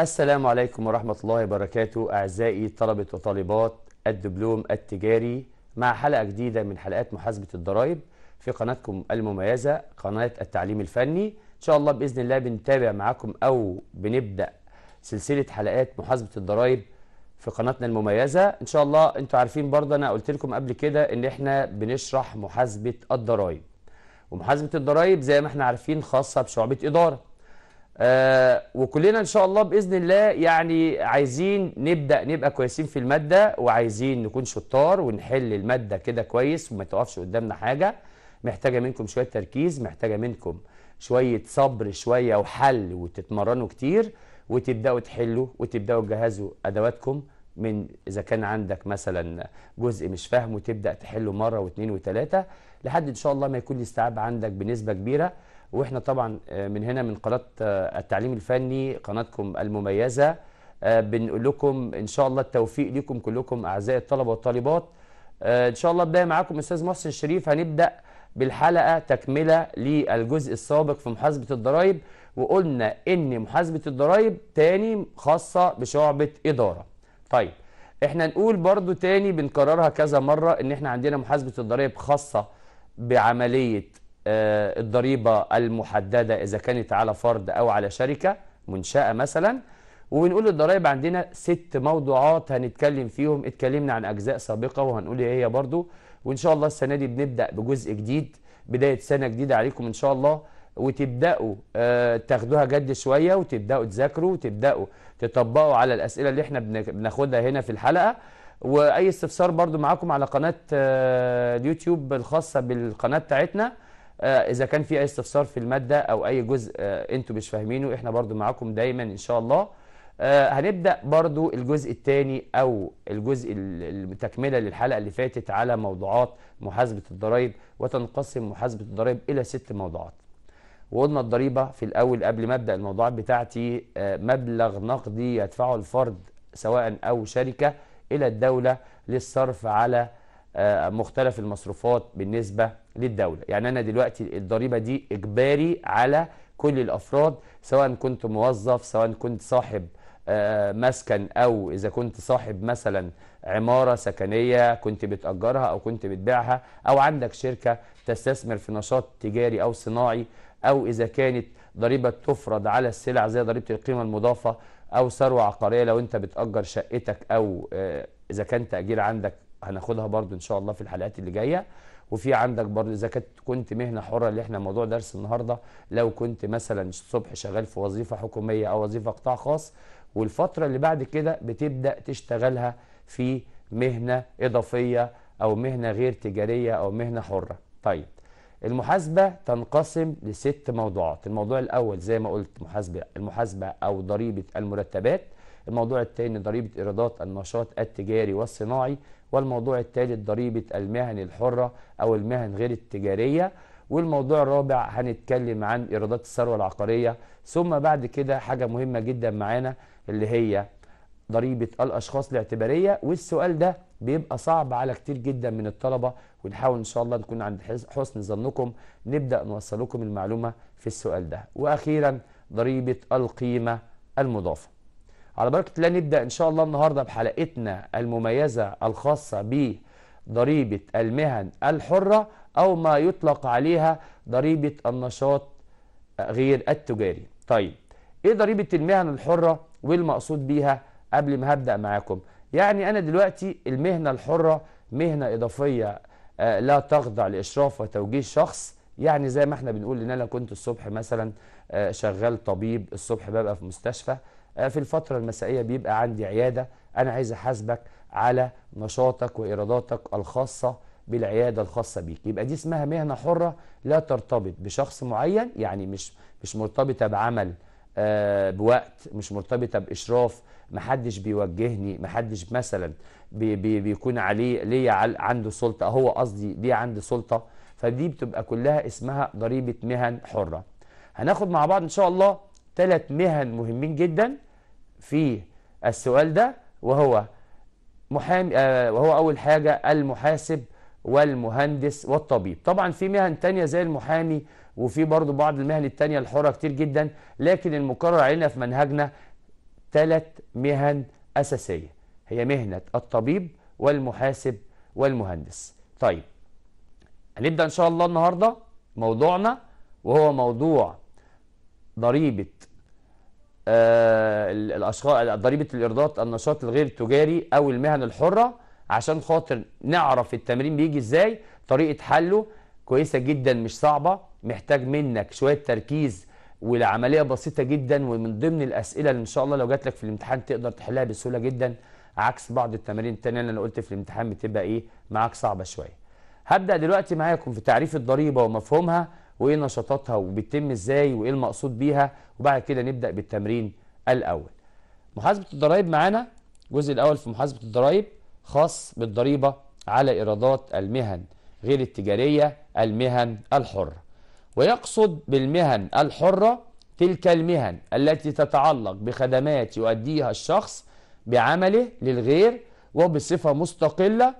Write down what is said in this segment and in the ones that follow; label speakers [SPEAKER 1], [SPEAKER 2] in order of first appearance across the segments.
[SPEAKER 1] السلام عليكم ورحمة الله وبركاته أعزائي طلبة وطالبات الدبلوم التجاري مع حلقة جديدة من حلقات محاسبة الضرائب في قناتكم المميزة قناة التعليم الفني. إن شاء الله بإذن الله بنتابع معاكم أو بنبدأ سلسلة حلقات محاسبة الضرائب في قناتنا المميزة. إن شاء الله أنتوا عارفين برضه أنا قلت لكم قبل كده إن إحنا بنشرح محاسبة الضرائب. ومحاسبة الضرائب زي ما إحنا عارفين خاصة بشعبة إدارة. آه وكلنا إن شاء الله بإذن الله يعني عايزين نبدأ نبقى كويسين في المادة وعايزين نكون شطار ونحل المادة كده كويس وما تقفش قدامنا حاجة. محتاجة منكم شوية تركيز محتاجة منكم شوية صبر شوية وحل وتتمرنوا كتير وتبدأوا تحلوا وتبدأوا تجهزوا أدواتكم من إذا كان عندك مثلا جزء مش فاهمه تبدا تحله مرة واثنين وثلاثة لحد إن شاء الله ما يكون الاستيعاب عندك بنسبة كبيرة. وإحنا طبعا من هنا من قناة التعليم الفني قناتكم المميزة. بنقول لكم إن شاء الله التوفيق لكم كلكم أعزائي الطلبة والطالبات. إن شاء الله بدايه معاكم أستاذ محسن الشريف هنبدأ بالحلقة تكملة للجزء السابق في محاسبة الضرائب وقلنا إن محاسبة الضرائب تاني خاصة بشعبة إدارة. طيب إحنا نقول برضو تاني بنكررها كذا مرة إن إحنا عندنا محاسبة الضرائب خاصة بعملية الضريبة المحددة إذا كانت على فرد أو على شركة منشأة مثلا. وبنقول الضرائب عندنا ست موضوعات هنتكلم فيهم. اتكلمنا عن أجزاء سابقة وهنقول إيه هي برضو. وإن شاء الله السنة دي بنبدأ بجزء جديد بداية سنة جديدة عليكم إن شاء الله. وتبدأوا آه تاخدوها جد شوية وتبدأوا تذاكروا وتبدأوا تطبقوا على الأسئلة اللي إحنا بناخدها هنا في الحلقة. وأي استفسار برضو معاكم على قناة اليوتيوب الخاصة بالقناة بتاعتنا. إذا كان في أي استفسار في المادة أو أي جزء أنتوا مش فاهمينه إحنا برضو معاكم دايما إن شاء الله. هنبدأ برضو الجزء الثاني أو الجزء التكملة للحلقة اللي فاتت على موضوعات محاسبة الضرائب وتنقسم محاسبة الضرائب إلى ست موضوعات. وقلنا الضريبة في الأول قبل ما أبدأ الموضوعات بتاعتي مبلغ نقدي يدفعه الفرد سواء أو شركة إلى الدولة للصرف على مختلف المصروفات بالنسبة للدولة. يعني أنا دلوقتي الضريبة دي إجباري على كل الأفراد سواء كنت موظف سواء كنت صاحب مسكن أو إذا كنت صاحب مثلا عمارة سكنية كنت بتأجرها أو كنت بتبيعها أو عندك شركة تستثمر في نشاط تجاري أو صناعي أو إذا كانت ضريبة تفرض على السلع زي ضريبة القيمة المضافة أو ثروة عقارية لو أنت بتأجر شقتك أو إذا كان تأجير عندك هناخدها برضو إن شاء الله في الحلقات اللي جاية. وفي عندك برضو إذا كنت كنت مهنة حرة اللي إحنا موضوع درس النهارده لو كنت مثلا الصبح شغال في وظيفة حكومية أو وظيفة قطاع خاص والفترة اللي بعد كده بتبدأ تشتغلها في مهنة إضافية أو مهنة غير تجارية أو مهنة حرة. طيب المحاسبة تنقسم لست موضوعات. الموضوع الأول زي ما قلت محاسبه المحاسبة أو ضريبة المرتبات. الموضوع الثاني ضريبة إيرادات النشاط التجاري والصناعي. والموضوع الثالث ضريبه المهن الحرة أو المهن غير التجارية. والموضوع الرابع هنتكلم عن إيرادات الثروة العقارية. ثم بعد كده حاجة مهمة جدا معانا اللي هي ضريبة الأشخاص الاعتبارية. والسؤال ده بيبقى صعب على كتير جدا من الطلبة. ونحاول إن شاء الله نكون عند حسن ظنكم. نبدأ نوصل لكم المعلومة في السؤال ده. وأخيرا ضريبة القيمة المضافة. على بركة الله نبدأ إن شاء الله النهارده بحلقتنا المميزة الخاصة بضريبة المهن الحرة أو ما يطلق عليها ضريبة النشاط غير التجاري. طيب إيه ضريبة المهن الحرة والمقصود بيها؟ قبل ما هبدأ معاكم يعني أنا دلوقتي المهنة الحرة مهنة إضافية لا تخضع لإشراف وتوجيه شخص. يعني زي ما إحنا بنقول إن أنا كنت الصبح مثلا شغال طبيب الصبح ببقى في مستشفى. في الفترة المسائية بيبقى عندي عيادة. أنا عايز أحاسبك على نشاطك وإيراداتك الخاصة بالعيادة الخاصة بيك. يبقى دي اسمها مهنة حرة لا ترتبط بشخص معين يعني مش مش مرتبطة بعمل بوقت مش مرتبطة بإشراف. محدش بيوجهني محدش مثلا بي بي بيكون عليه ليا عنده سلطة. هو قصدي ليه عندي سلطة. فدي بتبقى كلها اسمها ضريبة مهن حرة. هناخد مع بعض إن شاء الله ثلاث مهن مهمين جدا. في السؤال ده وهو محامي آه وهو أول حاجة المحاسب والمهندس والطبيب. طبعا في مهن تانية زي المحامي وفي برضو بعض المهن التانية الحرة كتير جدا لكن المقرر علينا في منهجنا ثلاث مهن أساسية. هي مهنة الطبيب والمحاسب والمهندس. طيب هنبدأ إن شاء الله النهاردة موضوعنا وهو موضوع ضريبة آه الأشخاص ضريبة الإيرادات النشاط الغير التجاري أو المهن الحرة عشان خاطر نعرف التمرين بيجي إزاي. طريقة حله كويسة جدا مش صعبة محتاج منك شوية تركيز والعملية بسيطة جدا ومن ضمن الأسئلة اللي إن شاء الله لو جات لك في الامتحان تقدر تحلها بسهولة جدا عكس بعض التمارين التانية اللي أنا قلت في الامتحان بتبقى إيه معاك صعبة شوية. هبدأ دلوقتي معاكم في تعريف الضريبة ومفهومها. وإيه نشاطاتها وبتتم إزاي وإيه المقصود بيها وبعد كده نبدأ بالتمرين الأول. محاسبة الضرائب معانا الجزء الأول في محاسبة الضرائب خاص بالضريبة على إيرادات المهن غير التجارية المهن الحرة. ويقصد بالمهن الحرة تلك المهن التي تتعلق بخدمات يؤديها الشخص بعمله للغير وبصفة مستقلة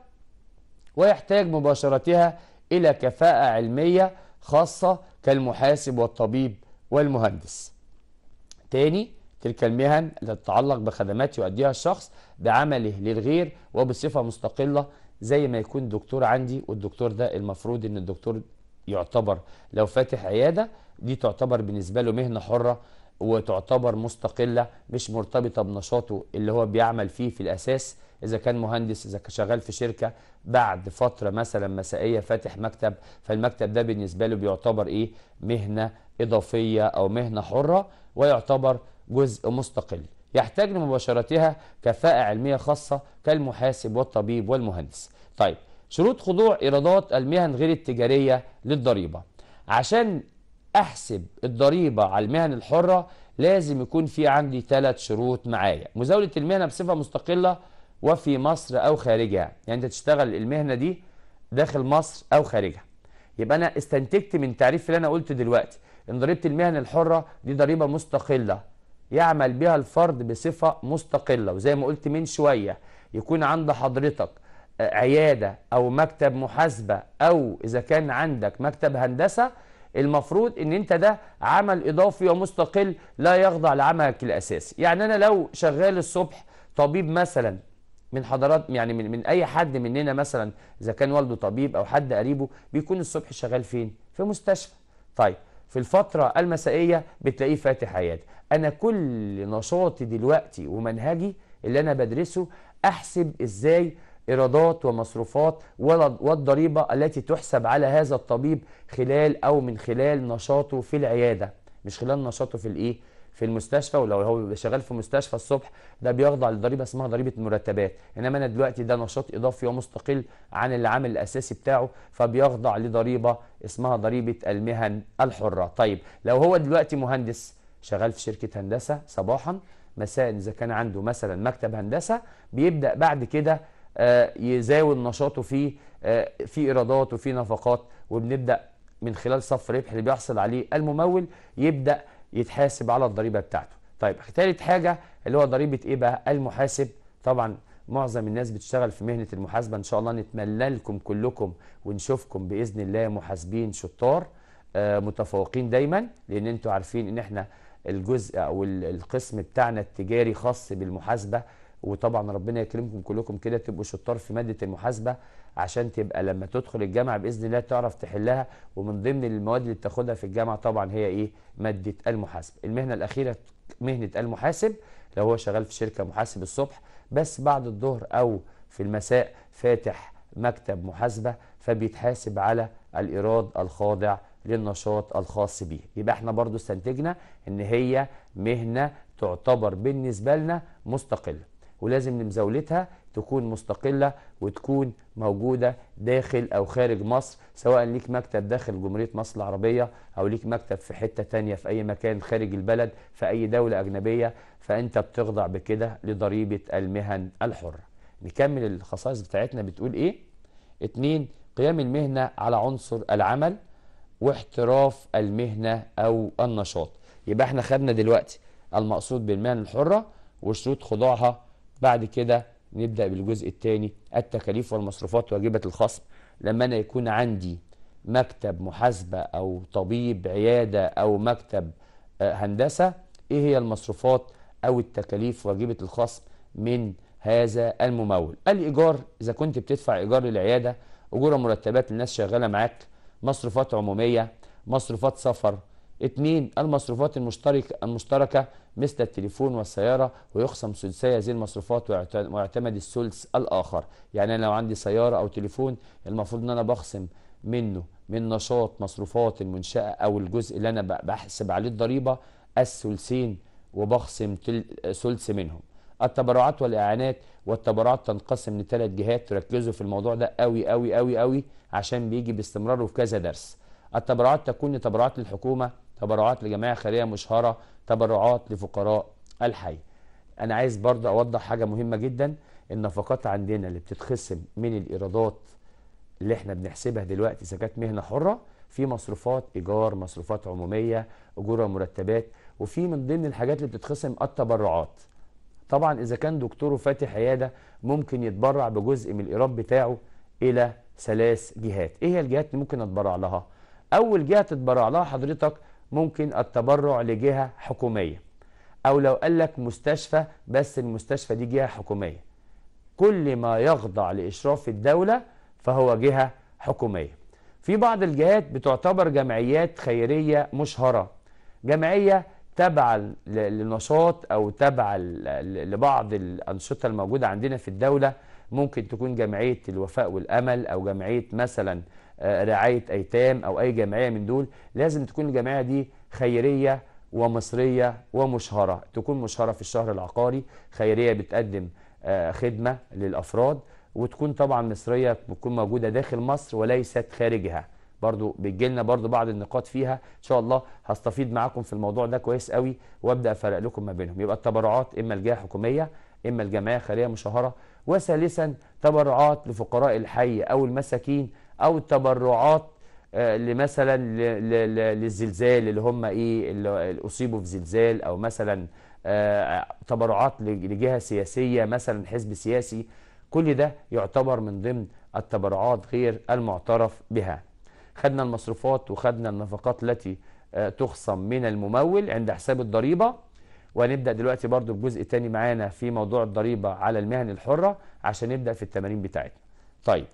[SPEAKER 1] ويحتاج مباشرتها إلى كفاءة علمية خاصة كالمحاسب والطبيب والمهندس. تاني تلك المهن التي تتعلق بخدمات يؤديها الشخص بعمله للغير وبصفة مستقلة زي ما يكون دكتور عندي والدكتور ده المفروض إن الدكتور يعتبر لو فاتح عيادة دي تعتبر بالنسبة له مهنة حرة وتعتبر مستقلة مش مرتبطة بنشاطه اللي هو بيعمل فيه في الأساس. إذا كان مهندس إذا كان شغال في شركة بعد فترة مثلا مسائية فاتح مكتب فالمكتب ده بالنسبة له بيعتبر إيه؟ مهنة إضافية أو مهنة حرة ويعتبر جزء مستقل. يحتاج لمباشرتها كفاءة علمية خاصة كالمحاسب والطبيب والمهندس. طيب شروط خضوع إيرادات المهن غير التجارية للضريبة. عشان أحسب الضريبة على المهن الحرة لازم يكون في عندي ثلاث شروط معايا. مزاولة المهنة بصفة مستقلة وفي مصر أو خارجها. يعني أنت تشتغل المهنة دي داخل مصر أو خارجها. يبقى أنا استنتجت من تعريف اللي أنا قلته دلوقتي. إن ضريبة المهن الحرة دي ضريبة مستقلة. يعمل بها الفرد بصفة مستقلة. وزي ما قلت من شوية يكون عند حضرتك عيادة أو مكتب محاسبة أو إذا كان عندك مكتب هندسة المفروض إن أنت ده عمل إضافي ومستقل لا يخضع لعملك الأساسي. يعني أنا لو شغال الصبح طبيب مثلا من حضرات يعني من, من أي حد مننا مثلا إذا كان والده طبيب أو حد قريبه بيكون الصبح شغال فين؟ في مستشفى. طيب في الفترة المسائية بتلاقيه فاتح عيادة. أنا كل نشاطي دلوقتي ومنهجي اللي أنا بدرسه أحسب إزاي إيرادات ومصروفات والضريبة التي تحسب على هذا الطبيب خلال أو من خلال نشاطه في العيادة. مش خلال نشاطه في الإيه؟ في المستشفى ولو هو شغال في مستشفى الصبح ده بيخضع لضريبة اسمها ضريبة المرتبات إنما أنا دلوقتي ده نشاط إضافي ومستقل عن العامل الأساسي بتاعه فبيخضع لضريبة اسمها ضريبة المهن الحرة. طيب لو هو دلوقتي مهندس شغال في شركة هندسة صباحا مساء إذا كان عنده مثلا مكتب هندسة بيبدأ بعد كده يزاول نشاطه في في إيرادات وفي نفقات وبنبدأ من خلال صف ربح اللي بيحصل عليه الممول يبدأ يتحاسب على الضريبة بتاعته. طيب ثالث حاجة اللي هو ضريبة إيه بقى؟ المحاسب طبعا معظم الناس بتشتغل في مهنة المحاسبة إن شاء الله نتمنى لكم كلكم ونشوفكم بإذن الله محاسبين شطار آه متفوقين دايما لأن أنتوا عارفين إن إحنا الجزء أو القسم بتاعنا التجاري خاص بالمحاسبة وطبعا ربنا يكرمكم كلكم كده تبقوا شطار في مادة المحاسبة عشان تبقى لما تدخل الجامعة بإذن الله تعرف تحلها. ومن ضمن المواد اللي بتاخدها في الجامعة طبعا هي إيه؟ مادة المحاسبه المهنة الأخيرة مهنة المحاسب لو هو شغال في شركة محاسب الصبح بس بعد الظهر أو في المساء فاتح مكتب محاسبة فبيتحاسب على الإيراد الخاضع للنشاط الخاص به يبقى إحنا برضو استنتجنا إن هي مهنة تعتبر بالنسبة لنا مستقلة. ولازم مزاولتها تكون مستقلة وتكون موجودة داخل أو خارج مصر سواء ليك مكتب داخل جمهورية مصر العربية أو ليك مكتب في حتة تانية في أي مكان خارج البلد في أي دولة أجنبية فأنت بتخضع بكده لضريبة المهن الحرة نكمل الخصائص بتاعتنا بتقول إيه؟ اتنين قيام المهنة على عنصر العمل واحتراف المهنة أو النشاط. يبقى إحنا خدنا دلوقتي المقصود بالمهن الحرة وشروط خضوعها بعد كده نبدأ بالجزء الثاني التكاليف والمصروفات واجبة الخصم. لما أنا يكون عندي مكتب محاسبة أو طبيب عيادة أو مكتب هندسة إيه هي المصروفات أو التكاليف واجبة الخصم من هذا الممول؟ الإيجار إذا كنت بتدفع إيجار للعيادة أجور مرتبات للناس شغالة معاك مصروفات عمومية مصروفات سفر اتنين المصروفات المشتركة المشتركة مثل التليفون والسيارة ويخصم ثلثي هذه المصروفات ويعت- ويعتمد الثلث الآخر. يعني أنا لو عندي سيارة أو تليفون المفروض إن أنا بخصم منه من نشاط مصروفات المنشأة أو الجزء اللي أنا بحسب عليه الضريبة الثلثين وبخصم ثلث منهم. التبرعات والإعانات والتبرعات تنقسم لثلاث جهات. تركزوا في الموضوع ده قوي قوي قوي قوي عشان بيجي باستمرار وفي كذا درس. التبرعات تكون تبرعات للحكومة تبرعات لجمعية خيرية مشهرة تبرعات لفقراء الحي. أنا عايز برضه أوضح حاجة مهمة جدا النفقات عندنا اللي بتتخصم من الإيرادات اللي إحنا بنحسبها دلوقتي إذا كانت مهنة حرة في مصروفات إيجار مصروفات عمومية أجور ومرتبات وفي من ضمن الحاجات اللي بتتخصم التبرعات. طبعا إذا كان دكتور فاتح عيادة ممكن يتبرع بجزء من الإيراد بتاعه إلى ثلاث جهات. إيه هي الجهات اللي ممكن أتبرع لها؟ أول جهة تتبرع لها حضرتك ممكن التبرع لجهة حكومية. أو لو قال لك مستشفى بس المستشفى دي جهة حكومية. كل ما يخضع لإشراف الدولة فهو جهة حكومية. في بعض الجهات بتعتبر جمعيات خيرية مشهرة. جمعية تابعة ل- لنشاط ل- ل- لبعض الأنشطة الموجودة عندنا في الدولة. ممكن تكون جمعية الوفاء والأمل أو جمعية مثلا رعاية أيتام أو أي جمعية من دول لازم تكون الجمعية دي خيرية ومصرية ومشهرة. تكون مشهرة في الشهر العقاري خيرية بتقدم آه، خدمة للأفراد وتكون طبعا مصرية بتكون موجودة داخل مصر وليست خارجها. برضو بتجي لنا برضو بعض النقاط فيها. إن شاء الله هستفيد معاكم في الموضوع ده كويس قوي وأبدأ أفرق لكم ما بينهم. يبقى التبرعات إما الجهة حكومية إما الجمعية خيرية مشهرة. وثالثا تبرعات لفقراء الحي أو المساكين أو التبرعات آه، لمثلا للزلزال اللي هم إيه اللي اصيبوا في زلزال أو مثلا آه، تبرعات لج- لجهة سياسية مثلا حزب سياسي. كل ده يعتبر من ضمن التبرعات غير المعترف بها. خدنا المصروفات وخدنا النفقات التي آه، تخصم من الممول عند حساب الضريبة. وهنبدأ دلوقتي برضو بجزء تاني معانا في موضوع الضريبة على المهن الحرة عشان نبدأ في التمارين بتاعتنا. طيب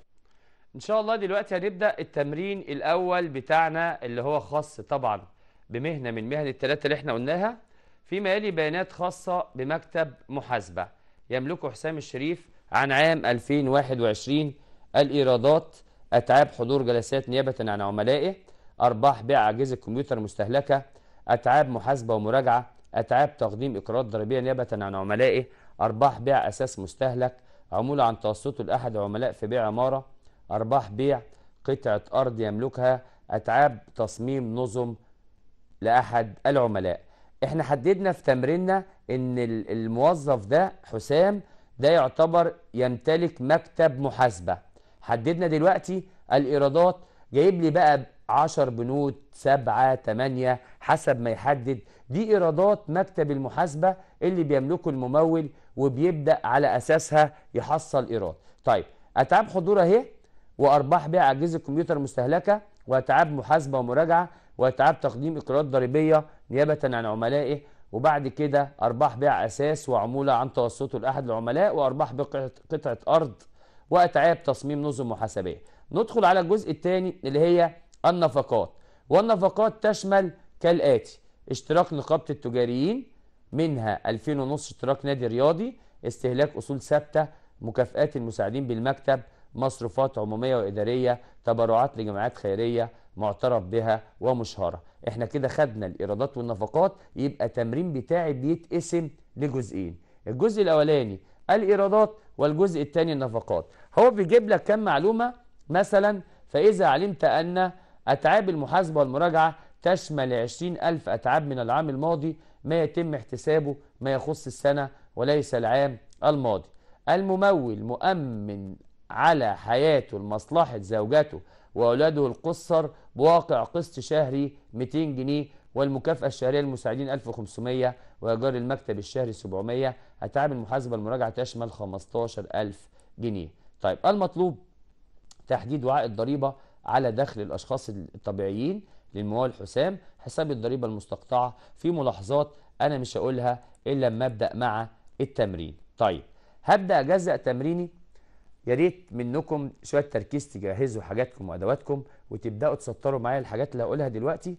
[SPEAKER 1] إن شاء الله دلوقتي هنبدأ التمرين الأول بتاعنا اللي هو خاص طبعا بمهنة من مهن الثلاثة اللي إحنا قلناها فيما يلي بيانات خاصة بمكتب محاسبة. يملكه حسام الشريف عن عام 2021 الإيرادات أتعاب حضور جلسات نيابة عن عملائه أرباح بيع أجهزة كمبيوتر مستهلكة أتعاب محاسبة ومراجعة أتعاب تقديم إقرارات ضريبية نيابة عن عملائه أرباح بيع أساس مستهلك عمولة عن توسطه لأحد عملاء في بيع عمارة أرباح بيع قطعة أرض يملكها أتعاب تصميم نظم لأحد العملاء. إحنا حددنا في تمريننا إن ال- الموظف ده حسام ده يعتبر يمتلك مكتب محاسبة. حددنا دلوقتي الإيرادات جايب لي بقى 10 بنود 7 8 حسب ما يحدد. دي إيرادات مكتب المحاسبة اللي بيملكه الممول وبيبدأ على أساسها يحصل إيراد. طيب أتعاب حضور أهي. وأرباح بيع أجهزة كمبيوتر مستهلكه واتعاب محاسبة ومراجعة واتعاب تقديم اقرارات ضريبية نيابة عن عملائه. وبعد كده أرباح بيع أساس وعمولة عن توسطه لاحد العملاء وأرباح بقطعة قطعة أرض وأتعاب تصميم نظم محاسبية. ندخل على الجزء الثاني اللي هي النفقات. والنفقات تشمل كالآتي اشتراك نقابة التجاريين منها 2000 ونص اشتراك نادي رياضي استهلاك أصول ثابتة مكافآت المساعدين بالمكتب مصروفات عمومية وإدارية تبرعات لجمعيات خيرية معترف بها ومشهرة. إحنا كده خدنا الإيرادات والنفقات يبقى التمرين بتاعي بيتقسم لجزئين. الجزء الأولاني الإيرادات والجزء الثاني النفقات. هو بيجيب لك كم معلومة؟ مثلا فإذا علمت أن أتعاب المحاسبة والمراجعة تشمل 20000 أتعاب من العام الماضي ما يتم احتسابه ما يخص السنة وليس العام الماضي. الممول مؤمن على حياته لمصلحة زوجته وأولاده القصر بواقع قسط شهري 200 جنيه والمكافأة الشهرية للمساعدين 1500 وإيجار المكتب الشهري 700 أتعاب المحاسبة المراجعة تشمل 15000 جنيه. طيب المطلوب تحديد وعاء الضريبة على دخل الأشخاص الطبيعيين للموال حسام حساب الضريبة المستقطعة في ملاحظات أنا مش هقولها إلا لما أبدأ مع التمرين. طيب هبدأ اجزأ تمريني يا ريت منكم شوية تركيز تجهزوا حاجاتكم وأدواتكم وتبدأوا تسطروا معايا الحاجات اللي هقولها دلوقتي.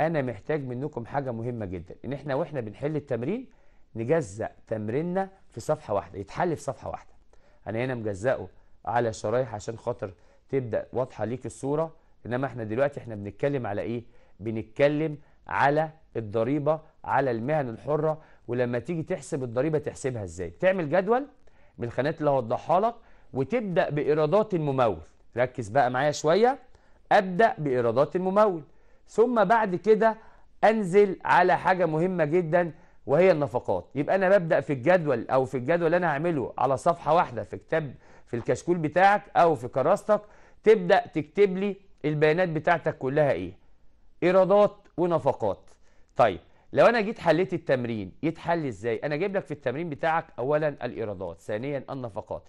[SPEAKER 1] أنا محتاج منكم حاجة مهمة جدا إن إحنا وإحنا بنحل التمرين نجزأ تمريننا في صفحة واحدة يتحل في صفحة واحدة. أنا هنا مجزأه على شرايح عشان خاطر تبدأ واضحة ليك الصورة إنما إحنا دلوقتي إحنا بنتكلم على إيه؟ بنتكلم على الضريبة على المهن الحرة ولما تيجي تحسب الضريبة تحسبها إزاي؟ تعمل جدول من الخانات اللي هوضحها لك وتبدأ بإيرادات الممول. ركز بقى معايا شوية. أبدأ بإيرادات الممول. ثم بعد كده أنزل على حاجة مهمة جدا وهي النفقات. يبقى أنا ببدأ في الجدول أو في الجدول اللي أنا هعمله على صفحة واحدة في كتاب في الكشكول بتاعك أو في كراستك تبدأ تكتب لي البيانات بتاعتك كلها إيه؟ إيرادات ونفقات. طيب لو أنا جيت حليت التمرين يتحل إزاي؟ أنا جايب لك في التمرين بتاعك اولا الإيرادات ثانيا النفقات.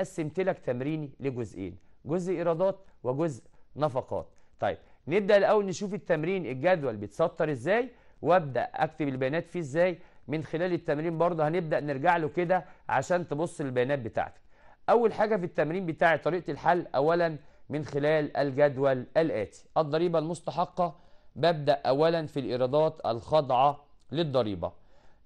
[SPEAKER 1] قسمت لك تمريني لجزئين جزء إيرادات وجزء نفقات. طيب نبدأ الأول نشوف التمرين الجدول بيتسطر إزاي وأبدأ أكتب البيانات فيه إزاي. من خلال التمرين برضه هنبدأ نرجع له كده عشان تبص البيانات بتاعتك. أول حاجة في التمرين بتاعي طريقة الحل اولا من خلال الجدول الآتي. الضريبة المستحقة ببدأ اولا في الإيرادات الخاضعة للضريبة.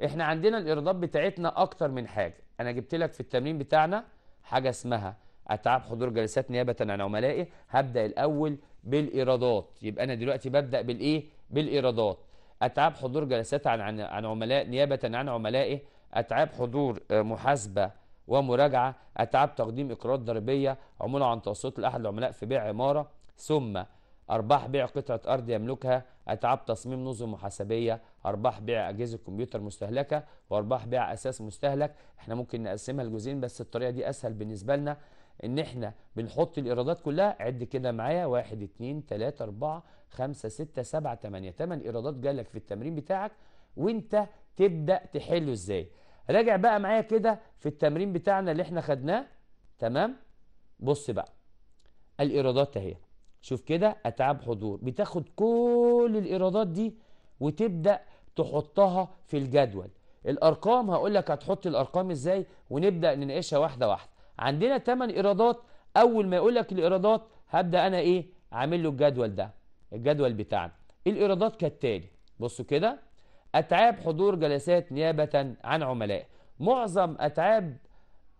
[SPEAKER 1] إحنا عندنا الإيرادات بتاعتنا أكتر من حاجة. أنا جبت لك في التمرين بتاعنا حاجة اسمها أتعاب حضور جلسات نيابة عن عملائي هبدأ الأول بالإيرادات. يبقى أنا دلوقتي ببدأ بالإيه؟ بالإيرادات. أتعاب حضور جلسات عن عن, عن عملاء نيابة عن عملائي أتعاب حضور محاسبة ومراجعة أتعاب تقديم إقرارات ضريبية عمولة عن توسط لأحد العملاء في بيع عمارة. ثم أرباح بيع قطعة أرض يملكها أتعاب تصميم نظم محاسبيه أرباح بيع أجهزة كمبيوتر مستهلكة وأرباح بيع أساس مستهلك. إحنا ممكن نقسمها لجزئين بس الطريقة دي أسهل بالنسبة لنا. إن إحنا بنحط الإيرادات كلها عد كده معايا 1 2 3 4 5 6 7 8 8 إيرادات جالك في التمرين بتاعك وأنت تبدأ تحله إزاي. راجع بقى معايا كده في التمرين بتاعنا اللي إحنا خدناه. تمام؟ بص بقى. الإيرادات أهي. شوف كده أتعاب حضور. بتاخد كل الإيرادات دي وتبدأ تحطها في الجدول. الأرقام هقول لك هتحط الأرقام إزاي ونبدأ نناقشها واحدة واحدة. عندنا 8 إيرادات. أول ما يقول لك الإيرادات هبدأ أنا إيه؟ عامل له الجدول ده الجدول بتاعنا. الإيرادات كالتالي. بصوا كده أتعاب حضور جلسات نيابة عن عملاء. معظم أتعاب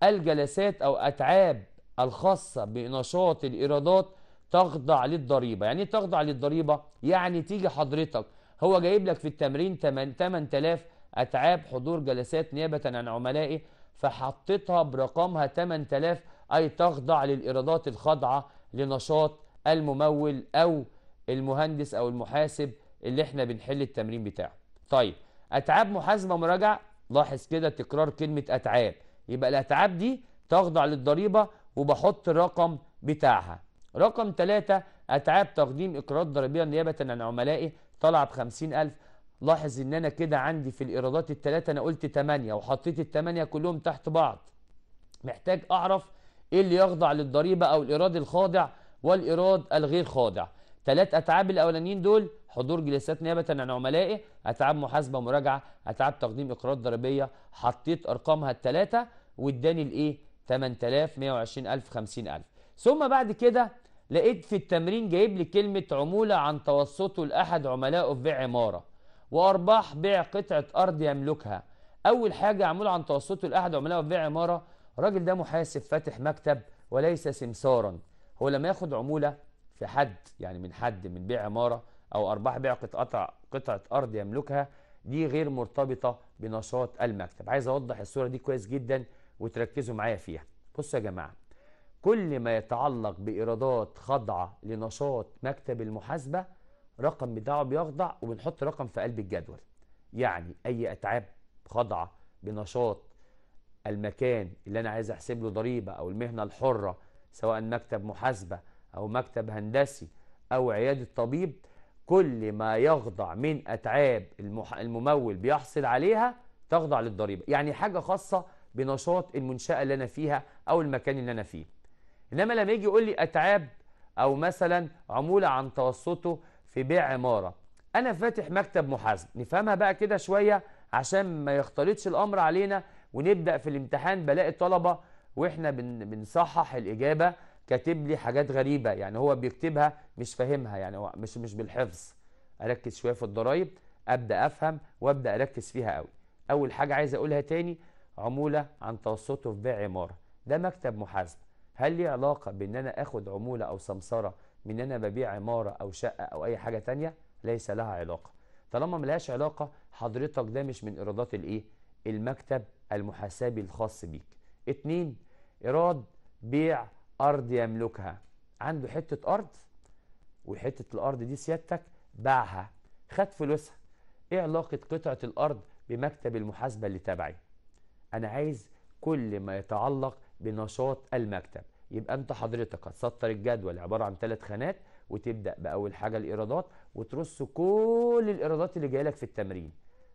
[SPEAKER 1] الجلسات أو أتعاب الخاصة بنشاط الإيرادات تخضع للضريبة. يعني إيه تخضع للضريبة؟ يعني تيجي حضرتك هو جايب لك في التمرين 8000 أتعاب حضور جلسات نيابة عن عملائي فحطيتها برقمها 8000 أي تخضع للإيرادات الخاضعة لنشاط الممول أو المهندس أو المحاسب اللي إحنا بنحل التمرين بتاعه. طيب أتعاب محاسبة مراجعة؟ لاحظ كده تكرار كلمة أتعاب. يبقى الأتعاب دي تخضع للضريبة وبحط الرقم بتاعها. رقم ثلاثة أتعاب تقديم إقرارات ضريبية نيابة عن عملائي طلع ب 50000 لاحظ إن أنا كده عندي في الإيرادات الثلاثة أنا قلت 8 وحطيت الثمانية كلهم تحت بعض. محتاج أعرف إيه اللي يخضع للضريبة أو الإيراد الخاضع والإيراد الغير خاضع. ثلاث أتعاب الأولانيين دول حضور جلسات نيابة عن عملائي أتعاب محاسبة مراجعة أتعاب تقديم إقرارات ضريبية. حطيت أرقامها الثلاثة واداني الإيه 8000 120000 50000 ثم بعد كده لقيت في التمرين جايب لي كلمة عمولة عن توسطه لأحد عملائه في بيع عمارة وأرباح بيع قطعة أرض يملكها. أول حاجة عمولة عن توسطه لأحد عملائه في بيع عمارة الراجل ده محاسب فاتح مكتب وليس سمسارا. هو لما ياخد عمولة في حد يعني من حد من بيع عمارة أو أرباح بيع قطعة قطعة أرض يملكها. دي غير مرتبطة بنشاط المكتب. عايز أوضح الصورة دي كويس جدا وتركزوا معايا فيها. بصوا يا جماعة كل ما يتعلق بإيرادات خاضعة لنشاط مكتب المحاسبة رقم بتاعه بيخضع وبنحط رقم في قلب الجدول يعني أي أتعاب خاضعة بنشاط المكان اللي أنا عايز أحسب له ضريبة أو المهنة الحرة سواء مكتب محاسبة أو مكتب هندسي أو عيادة طبيب كل ما يخضع من أتعاب. الممول بيحصل عليها تخضع للضريبة يعني حاجة خاصة بنشاط المنشأة اللي أنا فيها أو المكان اللي أنا فيه إنما لما يجي يقول لي أتعاب أو مثلا عمولة عن توسطه في بيع عمارة أنا فاتح مكتب محاسب نفهمها بقى كده شوية عشان ما يختلطش الأمر علينا ونبدأ في الامتحان بلاقي الطلبة وإحنا بن بنصحح الإجابة كاتب لي حاجات غريبة يعني هو بيكتبها مش فاهمها يعني هو مش مش بالحفظ. أركز شوية في الضرايب أبدأ أفهم وأبدأ أركز فيها قوي أول حاجة عايز أقولها تاني عمولة عن توسطه في بيع عمارة. ده مكتب محاسبه هل ليه علاقة بإن أنا آخد عمولة أو سمسرة من إن أنا ببيع عمارة أو شقة أو أي حاجة تانية؟ ليس لها علاقة. طالما ملهاش علاقة حضرتك ده مش من إيرادات الإيه؟ المكتب المحاسبي الخاص بيك. اتنين إيراد بيع أرض يملكها. عنده حتة أرض وحتة الأرض دي سيادتك باعها. خد فلوسها. إيه علاقة قطعة الأرض بمكتب المحاسبة اللي تبعي؟ أنا عايز كل ما يتعلق بنشاط المكتب. يبقى انت حضرتك هتسطر الجدول عبارة عن ثلاث خانات وتبدأ بأول حاجة الإيرادات وترص كل الإيرادات اللي جاية لك في التمرين.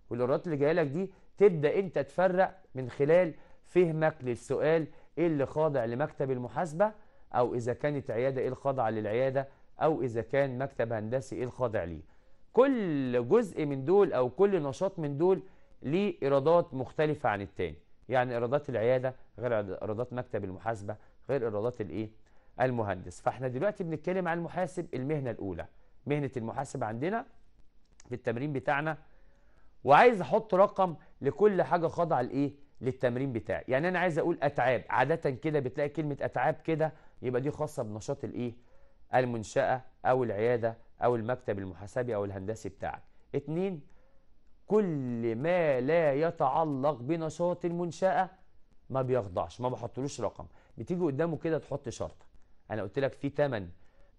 [SPEAKER 1] والإيرادات اللي جاية لك دي تبدأ انت تفرق من خلال فهمك للسؤال إيه اللي خاضع لمكتب المحاسبة أو اذا كانت عيادة إيه الخاضعه للعيادة أو اذا كان مكتب هندسي إيه الخاضع ليه. كل جزء من دول أو كل نشاط من دول ليه إيرادات مختلفة عن التاني. يعني إيرادات العيادة غير ايرادات مكتب المحاسبة غير ايرادات الإيه؟ المهندس. فإحنا دلوقتي بنتكلم عن المحاسب المهنة الأولى. مهنة المحاسب عندنا في التمرين بتاعنا وعايز أحط رقم لكل حاجة خاضعة لإيه؟ للتمرين بتاعي. يعني أنا عايز أقول أتعاب. عادة كده بتلاقي كلمة أتعاب كده يبقى دي خاصة بنشاط الإيه؟ المنشأة أو العيادة أو المكتب المحاسبي أو الهندسي بتاعك. اتنين كل ما لا يتعلق بنشاط المنشأة ما بيخضعش ما بحطلوش رقم. بتيجي قدامه كده تحط شرطة. أنا قلت لك في 8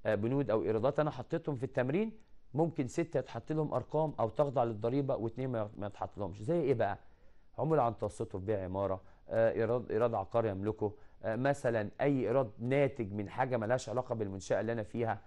[SPEAKER 1] بنود أو إيرادات أنا حطيتهم في التمرين ممكن ستة يتحط لهم أرقام أو تخضع للضريبة واثنين ما يتحط لهمش زي إيه بقى؟ عمولة عن توسطه في بيع عمارة ايراد إيراد عقار يملكه مثلا أي إيراد ناتج من حاجة ملهاش علاقة بالمنشأة اللي أنا فيها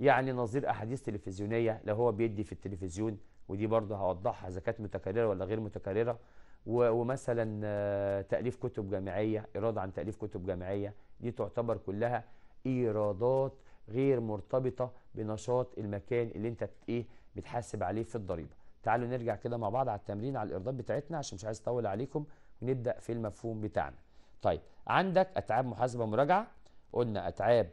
[SPEAKER 1] يعني نظير أحاديث تلفزيونية لو هو بيدي في التلفزيون ودي برضه هوضحها إذا كانت متكررة ولا غير متكررة. ومثلا تأليف كتب جامعية ايراد عن تأليف كتب جامعية دي تعتبر كلها إيرادات غير مرتبطة بنشاط المكان اللي أنت إيه بتحاسب عليه في الضريبة. تعالوا نرجع كده مع بعض على التمرين على الإيرادات بتاعتنا عشان مش عايز أطول عليكم ونبدأ في المفهوم بتاعنا. طيب عندك أتعاب محاسبة مراجعة؟ قلنا أتعاب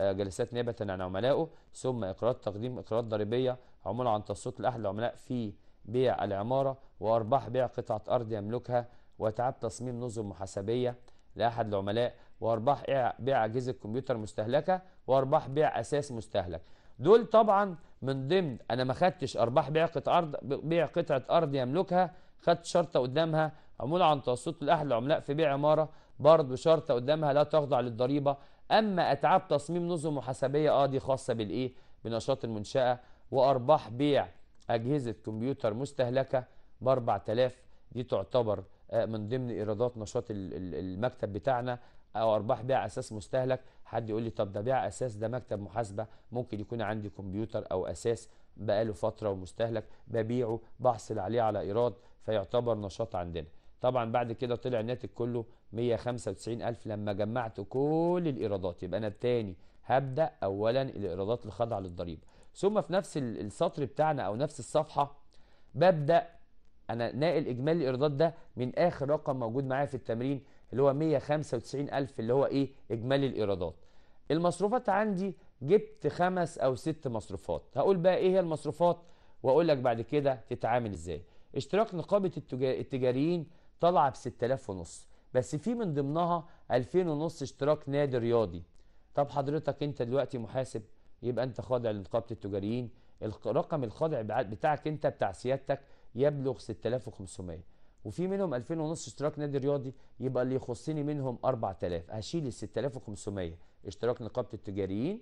[SPEAKER 1] جلسات نيابة عن عملائه ثم إقرارات تقديم إقرارات ضريبية عموله عن توسط لاحد العملاء في بيع العمارة وأرباح بيع قطعة أرض يملكها واتعاب تصميم نظم محاسبية لأحد العملاء وأرباح بيع أجهزة كمبيوتر مستهلكة وأرباح بيع أساس مستهلك. دول طبعا من ضمن أنا ما خدتش أرباح بيع قطعة أرض بيع قطعة أرض يملكها خدت شرطة قدامها عموله عن توسط لأحد العملاء في بيع عمارة برضه شرطة قدامها لا تخضع للضريبة. أما أتعاب تصميم نظم محاسبية آه دي خاصة بالإيه؟ بنشاط المنشأة وأرباح بيع أجهزة كمبيوتر مستهلكة ب 4000 دي تعتبر من ضمن إيرادات نشاط المكتب بتاعنا أو أرباح بيع أساس مستهلك. حد يقول لي طب ده بيع أساس ده مكتب محاسبة. ممكن يكون عندي كمبيوتر أو أساس بقاله فترة ومستهلك ببيعه بحصل عليه على إيراد فيعتبر نشاط عندنا. طبعا بعد كده طلع الناتج كله 195000 لما جمعت كل الإيرادات يبقى أنا التاني هبدأ اولا الإيرادات اللي خاضعة للضريبة. ثم في نفس السطر بتاعنا أو نفس الصفحة ببدأ أنا ناقل إجمالي الإيرادات ده من آخر رقم موجود معايا في التمرين اللي هو 195000 اللي هو إيه؟ إجمالي الإيرادات. المصروفات عندي جبت خمس أو ست مصروفات. هقول بقى إيه هي المصروفات وأقول لك بعد كده تتعامل إزاي. اشتراك نقابة التجاريين طالعة ب 6000 ونص بس في من ضمنها 2000 ونص اشتراك نادي رياضي. طب حضرتك أنت دلوقتي محاسب يبقى انت خاضع لنقابة التجاريين. الرقم الخاضع بتاعك انت بتاع سيادتك يبلغ 6500 وفي منهم 2000 ونص اشتراك نادي رياضي يبقى اللي يخصني منهم 4000 هشيل ال 6500 اشتراك نقابة التجاريين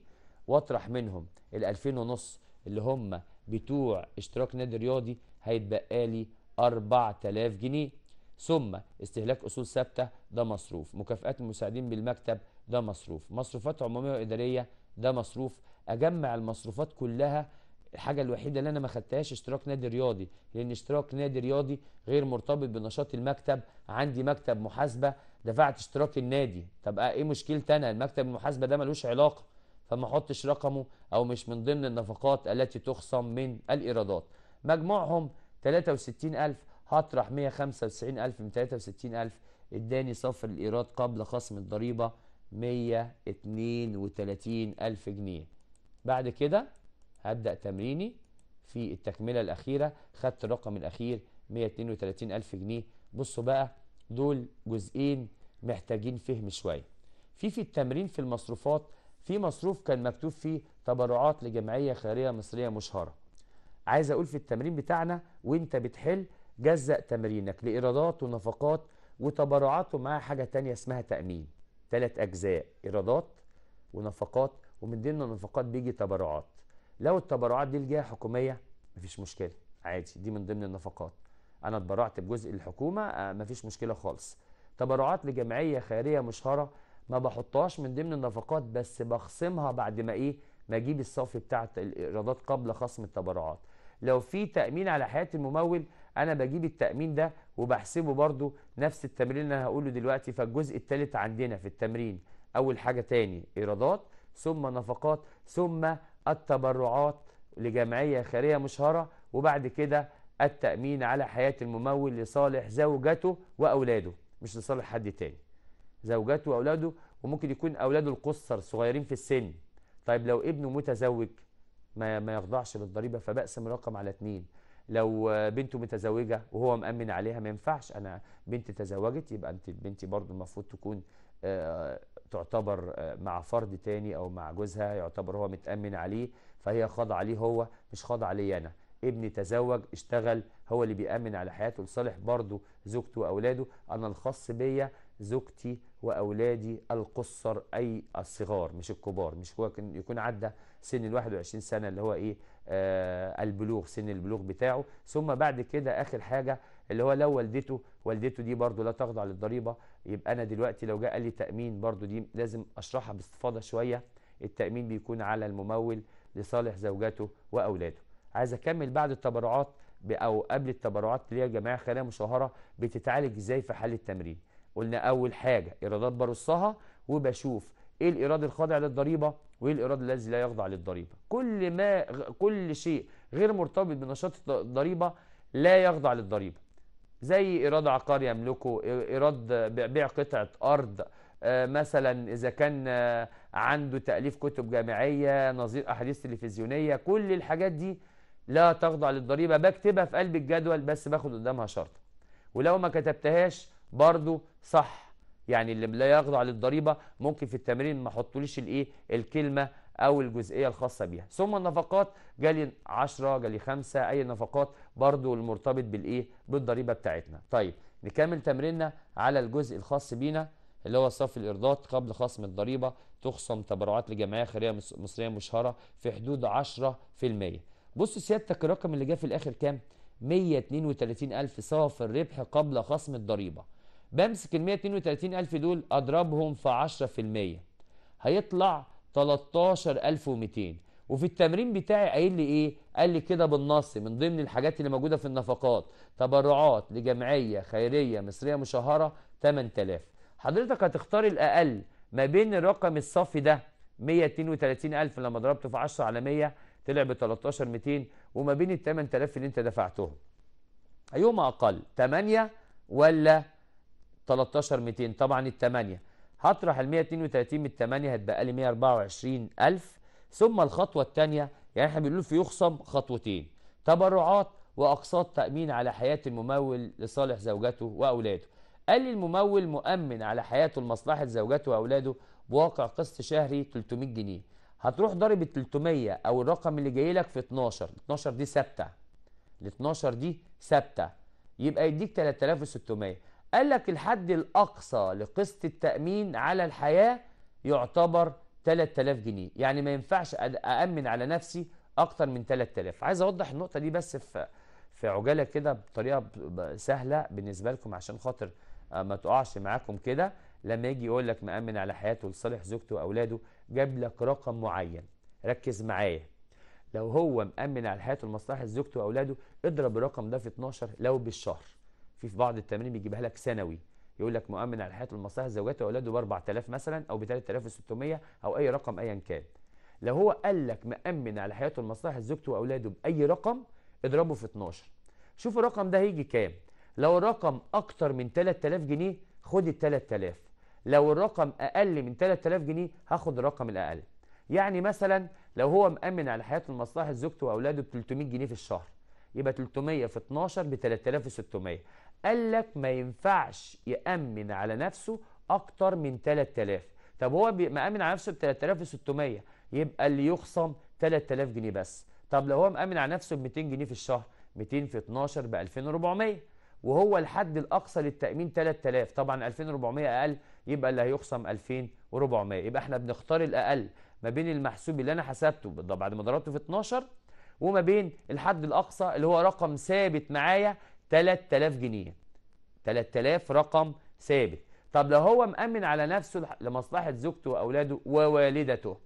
[SPEAKER 1] واطرح منهم ال 2000 ونص اللي هم بتوع اشتراك نادي رياضي هيتبقى لي 4000 جنيه. ثم استهلاك أصول ثابتة ده مصروف. مكافئات المساعدين بالمكتب ده مصروف. مصروفات عمومية وإدارية ده مصروف. أجمع المصروفات كلها. الحاجة الوحيدة اللي أنا ما خدتهاش اشتراك نادي رياضي لأن اشتراك نادي رياضي غير مرتبط بنشاط المكتب. عندي مكتب محاسبة دفعت اشتراك النادي. طب إيه مشكلتي أنا؟ المكتب المحاسبة ده ملوش علاقة فما أحطش رقمه أو مش من ضمن النفقات التي تخصم من الإيرادات. مجموعهم 63000 هطرح 195000 من 63000 إداني صفر الإيراد قبل خصم الضريبة 132000 جنيه. بعد كده هبدأ تمريني في التكملة الأخيرة. خدت الرقم الأخير 132000 جنيه. بصوا بقى دول جزئين محتاجين فهم شوية. في في التمرين في المصروفات في مصروف كان مكتوب فيه تبرعات لجمعية خيرية مصرية مشهرة. عايز أقول في التمرين بتاعنا وإنت بتحل جزأ تمرينك لإيرادات ونفقات وتبرعات ومعاها حاجة تانية اسمها تأمين. ثلاث أجزاء إيرادات ونفقات ومن ضمن النفقات بيجي تبرعات. لو التبرعات دي الجهة حكوميه مفيش مشكلة. عادي دي من ضمن النفقات. أنا اتبرعت بجزء الحكومة آه، مفيش مشكلة خالص. تبرعات لجمعية خيرية مشهرة ما بحطهاش من ضمن النفقات بس بخصمها بعد ما إيه؟ ما أجيب الصافي بتاع الإيرادات قبل خصم التبرعات. لو في تأمين على حياة الممول أنا بجيب التأمين ده وبحسبه برضو نفس التمرين اللي أنا هقوله دلوقتي فالجزء الثالث عندنا في التمرين. أول حاجة تاني إيرادات. ثم نفقات ثم التبرعات لجمعية خيرية مشهرة وبعد كده التأمين على حياة الممول لصالح زوجته وأولاده مش لصالح حد تاني. زوجته وأولاده وممكن يكون أولاده القصر صغيرين في السن. طيب لو ابنه متزوج ما ما يخضعش للضريبة فبقسم الرقم على اتنين. لو بنته متزوجة وهو مأمن عليها ما ينفعش أنا بنتي تزوجت يبقى انت بنتي برضو المفروض تكون تعتبر آه، مع فرد تاني أو مع جوزها يعتبر هو متأمن عليه فهي خاضعه عليه هو مش خاضعه علي أنا. ابني تزوج اشتغل هو اللي بيأمن على حياته لصالح برضه زوجته وأولاده. أنا الخاص بيا زوجتي وأولادي القصر أي الصغار مش الكبار. مش هو يكون عدى سن ال 21 سنة اللي هو إيه آه البلوغ سن البلوغ بتاعه. ثم بعد كده آخر حاجة اللي هو لو والدته والدته دي برضه لا تخضع للضريبة يبقى أنا دلوقتي لو جاء لي تأمين برضه دي لازم أشرحها باستفاضة شوية التأمين بيكون على الممول لصالح زوجته وأولاده. عايز أكمل بعد التبرعات أو قبل التبرعات اللي هي الجمعيه الخيريه المشهره بتتعالج إزاي في حال التمرين. قلنا أول حاجة إيرادات برصها وبشوف إيه الإيراد الخاضع للضريبة وإيه الإيراد الذي لا يخضع للضريبة. كل ما كل شيء غير مرتبط بنشاط الض- الضريبة لا يخضع للضريبة. زي إيراد عقار يملكه إيراد بيع- قطعة أرض آه، مثلا إذا كان آه، عنده تأليف كتب جامعية نظير أحاديث تلفزيونية كل الحاجات دي لا تخضع للضريبة بكتبها في قلب الجدول بس باخد قدامها شرطه ولو ما كتبتهاش برضو صح يعني اللي لا يخضع للضريبة ممكن في التمرين ما احطليش الايه الكلمة أو الجزئية الخاصة بيها. ثم النفقات جالي 10 جالي 5 أي نفقات برضو المرتبط بالإيه؟ بالضريبة بتاعتنا. طيب نكمل تمريننا على الجزء الخاص بينا اللي هو صافي الايرادات قبل خصم الضريبة تخصم تبرعات لجمعية خيرية مص- مصرية مشهرة في حدود 10% بص سيادتك الرقم اللي جه في الآخر كام؟ 132000 صافي الربح قبل خصم الضريبة. بمسك ال 132000 دول أضربهم في 10% هيطلع 13200 وفي التمرين بتاعي قايل لي إيه؟ قال لي كده بالنص من ضمن الحاجات اللي موجودة في النفقات. تبرعات لجمعية خيرية مصرية مشهرة 8000 حضرتك هتختار الأقل ما بين الرقم الصافي ده 132000 لما ضربته في 10 على 100 طلع ب 13200 وما بين ال 8000 اللي انت دفعتهم. ايهما أقل 8 ولا 13200 طبعا الثمانية هطرح ال 132 من الثمانية هتبقى لي 124000 ثم الخطوة الثانية يعني إحنا بنقول في يخصم خطوتين تبرعات وأقساط تأمين على حياة الممول لصالح زوجته وأولاده. قال لي الممول مؤمن على حياته لمصلحة زوجته وأولاده بواقع قسط شهري 300 جنيه. هتروح ضارب ال 300 أو الرقم اللي جاي لك في 12 12 دي ثابتة. ال 12 دي ثابتة. يبقى يديك 3600 قال لك الحد الأقصى لقسط التأمين على الحياة يعتبر 3000 جنيه. يعني ما ينفعش أأمن على نفسي أكتر من 3000 عايز أوضح النقطة دي بس في في عجالة كده بطريقة سهلة بالنسبة لكم عشان خاطر آه، ما تقعش معاكم كده. لما يجي يقول لك مأمن على حياته لصالح زوجته وأولاده جاب لك رقم معين. ركز معايا. لو هو مأمن على حياته لمصلحة زوجته وأولاده اضرب الرقم ده في 12 لو بالشهر. في في بعض التمارين بيجيبها لك سنوي. يقول لك مؤمن على حياته لمصلحة زوجته وأولاده ب 4000 مثلا أو ب 3600 أو أي رقم أيا كان. لو هو قال لك مأمن على حياته لمصلحة زوجته وأولاده بأي رقم اضربه في 12 شوف الرقم ده هيجي كام. لو الرقم أكتر من 3000 جنيه خد ال 3000 لو الرقم أقل من 3000 جنيه هاخد الرقم الأقل. يعني مثلا لو هو مأمن على حياته لمصلحة زوجته وأولاده ب 300 جنيه في الشهر يبقى 300 في 12 ب 3600 قال لك ما ينفعش يأمن على نفسه أكتر من 3000 طب هو مأمن على نفسه ب 3600 يبقى اللي يخصم 3000 جنيه بس. طب لو هو مأمن على نفسه ب 200 جنيه في الشهر 200 في 12 ب 2400 وهو الحد الأقصى للتأمين 3000 طبعا 2400 أقل يبقى اللي هيخصم 2400 يبقى إحنا بنختار الأقل ما بين المحسوب اللي أنا حسبته بعد ما ضربته في 12 وما بين الحد الأقصى اللي هو رقم ثابت معايا 3000 جنيه. 3000 رقم ثابت. طب لو هو مأمن على نفسه لمصلحة زوجته وأولاده ووالدته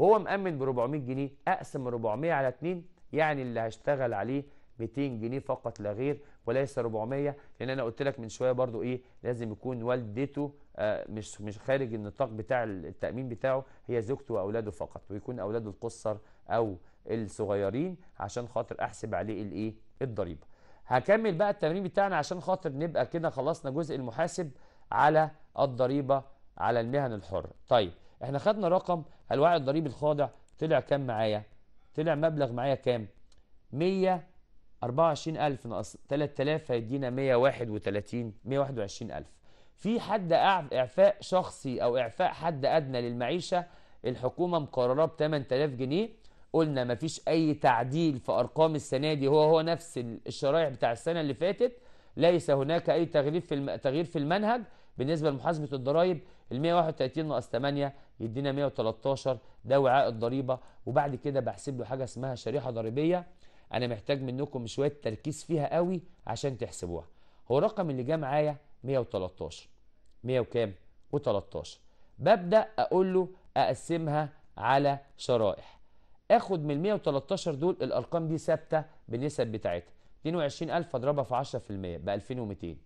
[SPEAKER 1] هو مأمن ب 400 جنيه أقسم 400 على 2 يعني اللي هشتغل عليه 200 جنيه فقط لا غير وليس 400 لأن أنا قلت لك من شوية برضو إيه لازم يكون والدته آه مش مش خارج النطاق بتاع التأمين بتاعه هي زوجته وأولاده فقط ويكون أولاده القصر أو الصغيرين عشان خاطر أحسب عليه الإيه الضريبة. هكمل بقى التمرين بتاعنا عشان خاطر نبقى كده خلصنا جزء المحاسب على الضريبة على المهن الحره طيب إحنا خدنا رقم الوعي الضريبي الخاضع طلع كام معايا؟ طلع مبلغ معايا كام؟ 100 24000 ناقص 3000 هيدينا 131 121000 في حد إعفاء شخصي أو إعفاء حد أدنى للمعيشة؟ الحكومة مقرراه ب 8000 جنيه. قلنا مفيش أي تعديل في أرقام السنة دي. هو هو نفس الشرائح بتاع السنة اللي فاتت. ليس هناك أي تغيير في الم... تغيير في المنهج. بالنسبة لمحاسبة الضرائب ال 131 ناقص 8 يدينا 113 ده وعاء الضريبة. وبعد كده بحسب له حاجة اسمها شريحة ضريبية. أنا محتاج منكم شوية تركيز فيها قوي عشان تحسبوها. هو الرقم اللي جه معايا 113 100 وكام؟ و13 ببدأ أقول له أقسمها على شرائح. اخد من ال 113 دول الأرقام دي ثابتة بالنسب بتاعتها. 22000 اضربها في 10% ب 2200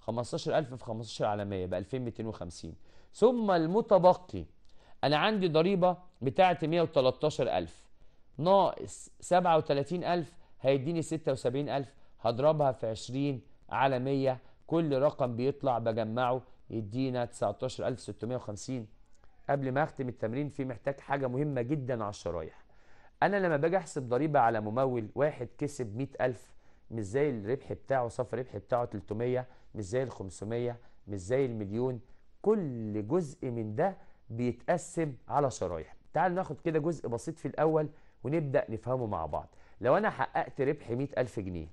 [SPEAKER 1] 15000 في 15 على 100 ب 2250 ثم المتبقي أنا عندي ضريبة بتاعت 113000 ناقص 37000 هيديني 76000 هضربها في 20 على 100 كل رقم بيطلع بجمعه يدينا 19650 قبل ما أختم التمرين في محتاج حاجة مهمة جدا على الشرايح. أنا لما باجي أحسب ضريبة على ممول واحد كسب 100000 مش زي الربح بتاعه صافي الربح بتاعه 300 مش زي ال 500 مش زي المليون. كل جزء من ده بيتقسم على شرايح. تعال ناخد كده جزء بسيط في الأول ونبدأ نفهمه مع بعض. لو أنا حققت ربح 100000 جنيه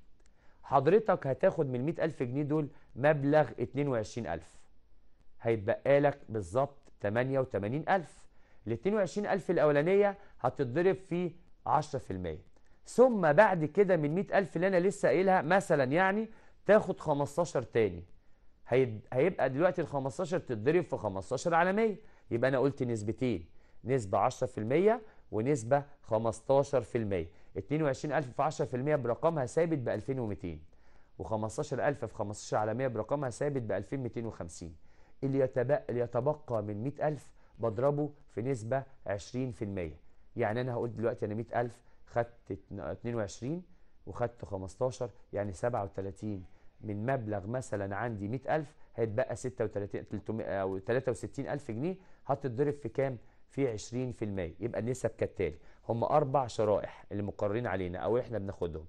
[SPEAKER 1] حضرتك هتاخد من 100000 جنيه دول مبلغ 22000 هيتبقى لك بالظبط 88000 ال 22000 الأولانية هتتضرب في 10% ثم بعد كده من 100000 اللي أنا لسه قايلها مثلا يعني تاخد 15 تاني. هيبقى دلوقتي ال 15 تتضرب في 15 على 100 يبقى أنا قلت نسبتين نسبة 10% ونسبة 15% 22000 في 10% برقمها ثابت ب 2200 و15000 في 15 على 100 برقمها ثابت ب 2250 اللي يتبقى, اللي يتبقى من 100000 بضربه في نسبة 20% يعني أنا هقول دلوقتي أنا 100000 خدت 22 وخدت 15 يعني 37 من مبلغ مثلا عندي 100000 هيتبقى 36 300 أو 63000 جنيه هتتضرب في كام؟ في 20% يبقى النسب كالتالي. هم أربع شرائح اللي مقررين علينا أو إحنا بناخدهم.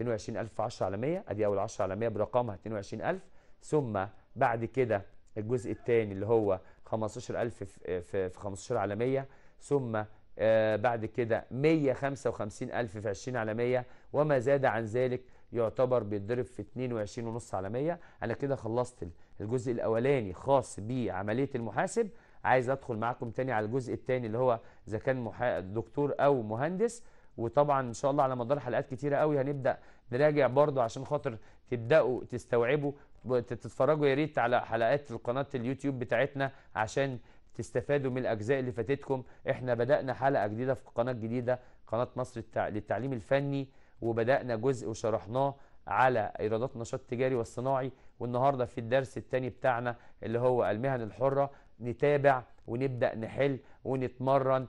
[SPEAKER 1] 22000 في 10 على 100 أدي أول 10 على 100 برقمها 22000 ثم بعد كده الجزء الثاني اللي هو 15000 في 15 على 100 ثم آه بعد كده 155000 في 20 على 100 وما زاد عن ذلك يعتبر بيتضرب في 22 ونص على 100 أنا كده خلصت الجزء الأولاني خاص بعملية المحاسب. عايز أدخل معاكم تاني على الجزء التاني اللي هو إذا كان محا... دكتور أو مهندس. وطبعا إن شاء الله على مدار حلقات كتيرة قوي هنبدأ نراجع برضو عشان خاطر تبدأوا تستوعبوا تتفرجوا يا ريت على حلقات القناة اليوتيوب بتاعتنا عشان تستفادوا من الأجزاء اللي فاتتكم إحنا بدأنا حلقة جديدة في قناة جديدة قناة مصر. للتعليم الفني وبدأنا جزء وشرحناه على إيرادات النشاط التجاري والصناعي والنهاردة في الدرس الثاني بتاعنا اللي هو المهن الحرة نتابع ونبدأ نحل ونتمرن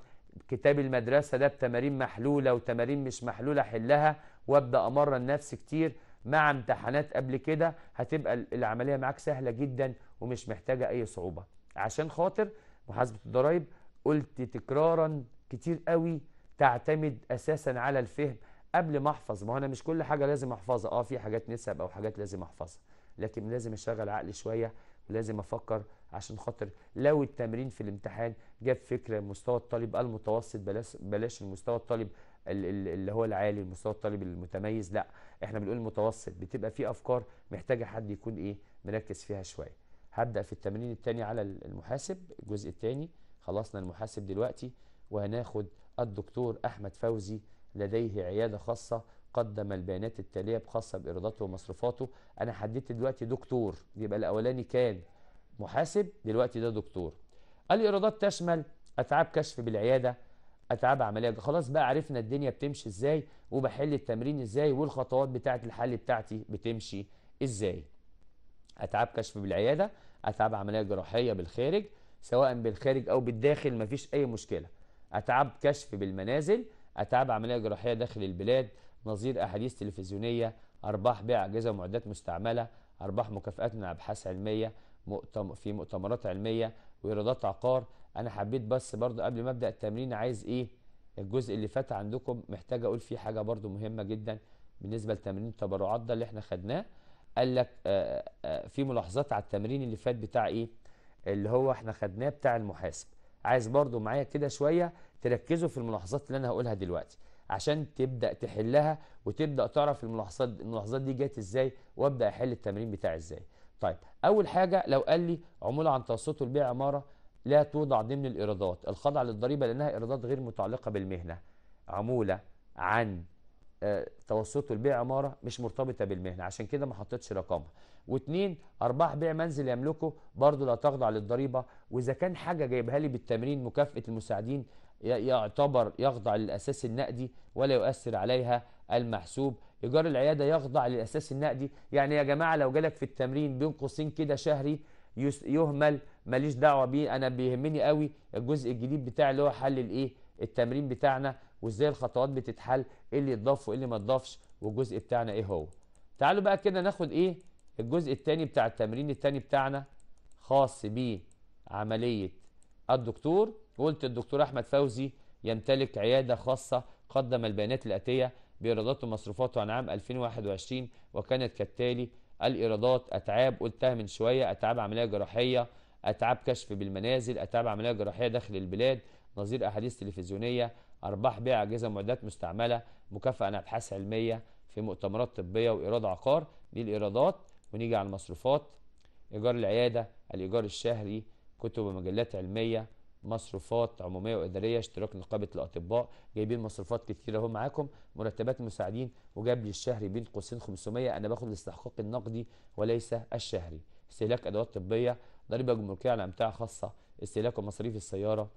[SPEAKER 1] كتاب المدرسة ده بتمارين محلولة وتمارين مش محلولة حلها وأبدأ أمرن نفسي كتير مع امتحانات قبل كده هتبقى ال- العملية معاك سهلة جدا ومش محتاجة أي صعوبة. عشان خاطر محاسبة الضرايب قلت تكرارا كتير قوي تعتمد أساسا على الفهم قبل ما أحفظ. ما هو أنا مش كل حاجة لازم أحفظها. آه في حاجات نسب أو حاجات لازم أحفظها لكن لازم أشغل عقلي شوية ولازم أفكر عشان خاطر لو التمرين في الامتحان جاب فكرة مستوى الطالب المتوسط بلاش بلاش المستوى الطالب ال- ال- اللي هو العالي المستوى الطالب المتميز. لا إحنا بنقول المتوسط. بتبقى فيه أفكار محتاجة حد يكون إيه مركز فيها شوية. هبدأ في التمرين الثاني على المحاسب. الجزء الثاني خلصنا المحاسب دلوقتي وهناخد الدكتور أحمد فوزي لديه عيادة خاصة قدم البيانات التالية خاصه بإيراداته ومصروفاته. أنا حددت دلوقتي دكتور يبقى الأولاني كان محاسب دلوقتي ده دكتور. الإيرادات تشمل أتعاب كشف بالعيادة أتعاب عملية. خلاص بقى عرفنا الدنيا بتمشي إزاي وبحل التمرين إزاي والخطوات بتاعة الحل بتاعتي بتمشي إزاي. أتعاب كشف بالعيادة أتعاب عملية جراحية بالخارج سواء بالخارج أو بالداخل مفيش أي مشكلة. أتعاب كشف بالمنازل أتعاب عملية جراحية داخل البلاد نظير أحاديث تلفزيونية أرباح بيع أجهزة ومعدات مستعملة أرباح مكافآت من أبحاث علمية في مؤتمرات علمية وإيرادات عقار. أنا حبيت بس برضو قبل ما ابدا التمرين عايز إيه الجزء اللي فات عندكم محتاج أقول فيه حاجة برضو مهمة جدا بالنسبة لتمرين التبرعات ده اللي إحنا خدناه. قال لك آه، آه، في ملاحظات على التمرين اللي فات بتاع إيه اللي هو إحنا خدناه بتاع المحاسب. عايز برضو معايا كده شوية تركزوا في الملاحظات اللي أنا هقولها دلوقتي عشان تبدأ تحلها وتبدأ تعرف الملاحظات الملاحظات دي جت إزاي وابدأ احل التمرين بتاعي إزاي. طيب أول حاجة لو قال لي عمولة عن توسطه البيع عمارة لا توضع ضمن الايرادات الخاضعه للضريبة لأنها ايرادات غير متعلقة بالمهنة. عمولة عن آه، توسطه البيع عمارة مش مرتبطة بالمهنة. عشان كده ما حطيتش رقمها. واثنين أرباح بيع منزل يملكه برضه لا تخضع للضريبة. وإذا كان حاجة جايبها لي بالتمرين مكافأة المساعدين يعتبر يخضع للأساس النقدي ولا يؤثر عليها المحسوب. إيجار العيادة يخضع للأساس النقدي. يعني يا جماعة لو جالك في التمرين بين قوسين كده شهري يهمل ماليش دعوة بيه. أنا بيهمني قوي الجزء الجديد بتاع اللي هو حل الإيه؟ التمرين بتاعنا وإزاي الخطوات بتتحل إيه اللي يتضاف وإيه اللي ما يتضافش والجزء بتاعنا إيه هو. تعالوا بقى كده ناخد إيه؟ الجزء الثاني بتاع التمرين الثاني بتاعنا خاص بعمليه الدكتور. قلت الدكتور أحمد فوزي يمتلك عيادة خاصة قدم البيانات الآتية بايراداته ومصروفاته عن عام 2021 وكانت كالتالي الإيرادات أتعاب قلتها من شوية أتعاب عملية جراحية اتعاب كشف بالمنازل اتعاب عملية جراحية داخل البلاد نظير أحاديث تلفزيونية أرباح بيع أجهزة ومعدات مستعملة مكافأة عن ابحاث علمية في مؤتمرات طبية وإيراد عقار دي الايرادات ونيجي على المصروفات. إيجار العيادة الإيجار الشهري كتب ومجلات علمية مصروفات عمومية وإدارية اشتراك نقابة الأطباء. جايبين مصروفات كتير أهو معاكم مرتبات المساعدين وجاب لي الشهري بين قوسين 500 أنا باخد الاستحقاق النقدي وليس الشهري. استهلاك أدوات طبية ضريبه جمركيه على أمتعة خاصة. استهلاك ومصاريف السيارة